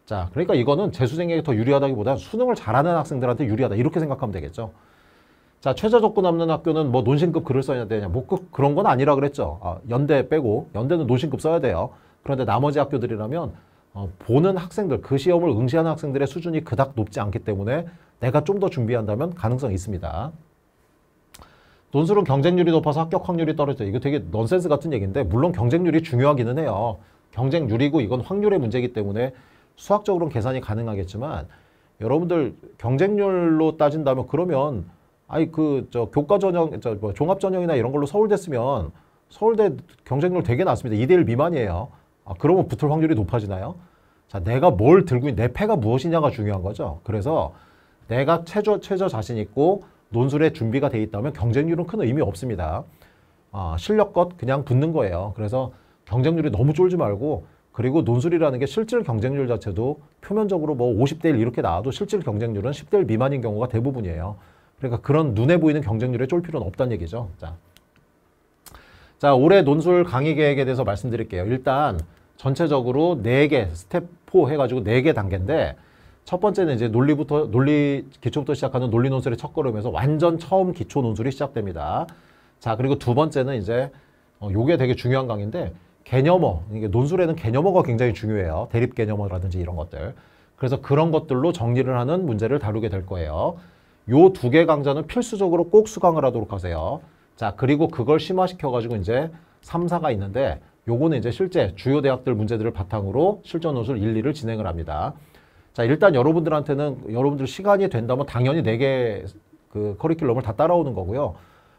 자, 그러니까 이거는 재수생에게 더 유리하다기보다 수능을 잘하는 학생들한테 유리하다 이렇게 생각하면 되겠죠. 자, 최저 조건 없는 학교는 뭐 논신급 글을 써야 되냐, 뭐 그, 그런 건 아니라 그랬죠. 아, 연대 빼고 연대는 논신급 써야 돼요. 그런데 나머지 학교들이라면 어, 보는 학생들, 그 시험을 응시하는 학생들의 수준이 그닥 높지 않기 때문에 내가 좀 더 준비한다면 가능성이 있습니다. 논술은 경쟁률이 높아서 합격 확률이 떨어져. 이거 되게 넌센스 같은 얘기인데 물론 경쟁률이 중요하기는 해요. 경쟁률이고 이건 확률의 문제이기 때문에 수학적으로는 계산이 가능하겠지만 여러분들 경쟁률로 따진다면 그러면 아니 그 저 교과 전형 저 뭐 종합 전형이나 이런 걸로 서울대 쓰면 서울대 경쟁률 되게 낮습니다. 2대1 미만이에요. 아, 그러면 붙을 확률이 높아지나요? 자, 내가 뭘 들고 있, 내 패가 무엇이냐가 중요한 거죠. 그래서 내가 최저 최저 자신 있고 논술에 준비가 돼 있다면 경쟁률은 큰 의미 없습니다. 아, 실력껏 그냥 붙는 거예요. 그래서 경쟁률이 너무 쫄지 말고 그리고 논술이라는 게 실질 경쟁률 자체도 표면적으로 뭐 50대 1 이렇게 나와도 실질 경쟁률은 10대 1 미만인 경우가 대부분이에요. 그러니까 그런 눈에 보이는 경쟁률에 쫄 필요는 없다는 얘기죠. 자, 자 올해 논술 강의 계획에 대해서 말씀드릴게요. 일단 전체적으로 4개 스텝 4 해가지고 4개 단계인데 첫 번째는 이제 논리부터 논리 기초부터 시작하는 논리 논술의 첫 걸음에서 완전 처음 기초 논술이 시작됩니다. 자 그리고 두 번째는 이제 어, 요게 되게 중요한 강의인데 개념어 이게 논술에는 개념어가 굉장히 중요해요. 대립 개념어라든지 이런 것들. 그래서 그런 것들로 정리를 하는 문제를 다루게 될 거예요. 요 두 개 강좌는 필수적으로 꼭 수강을 하도록 하세요. 자 그리고 그걸 심화시켜 가지고 이제 3, 4가 있는데 요거는 이제 실제 주요 대학들 문제들을 바탕으로 실전 논술 1, 2를 진행을 합니다. 자, 일단 여러분들한테는 여러분들 시간이 된다면 당연히 네 개 그 커리큘럼을 다 따라오는 거고요.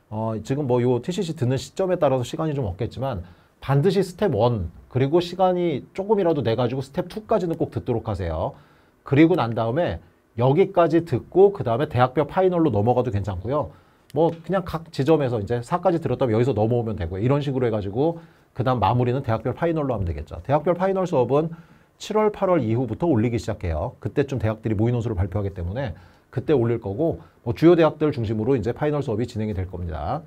어, 지금 뭐 요 TCC 듣는 시점에 따라서 시간이 좀 없겠지만 반드시 스텝 1 그리고 시간이 조금이라도 내 가지고 스텝 2까지는 꼭 듣도록 하세요. 그리고 난 다음에 여기까지 듣고 그 다음에 대학별 final로 넘어가도 괜찮고요. 뭐 그냥 각 지점에서 이제 4까지 들었다면 여기서 넘어오면 되고요. 이런 식으로 해가지고 그 다음 마무리는 대학별 final로 하면 되겠죠. 대학별 final 수업은 7월, 8월 이후부터 올리기 시작해요. 그때쯤 대학들이 모의 논술을 발표하기 때문에 그때 올릴 거고 뭐 주요 대학들 중심으로 이제 파이널 수업이 진행이 될 겁니다.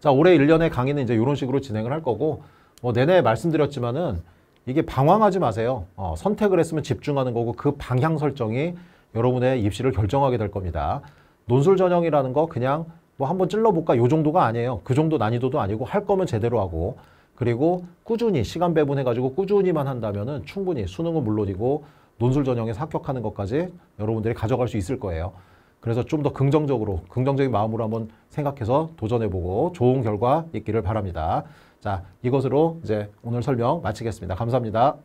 자, 올해 1년의 강의는 이제 이런 식으로 진행을 할 거고 뭐 내내 말씀드렸지만은 이게 방황하지 마세요. 어, 선택을 했으면 집중하는 거고 그 방향 설정이 여러분의 입시를 결정하게 될 겁니다. 논술 전형이라는 거 그냥 뭐 한번 찔러볼까 요 정도가 아니에요. 그 정도 난이도도 아니고 할 거면 제대로 하고 그리고 꾸준히 시간 배분해가지고 꾸준히만 한다면은 충분히 수능은 물론이고 논술 전형에 합격하는 것까지 여러분들이 가져갈 수 있을 거예요. 그래서 좀 더 긍정적으로, 긍정적인 마음으로 한번 생각해서 도전해보고 좋은 결과 있기를 바랍니다. 자, 이것으로 이제 오늘 설명 마치겠습니다. 감사합니다.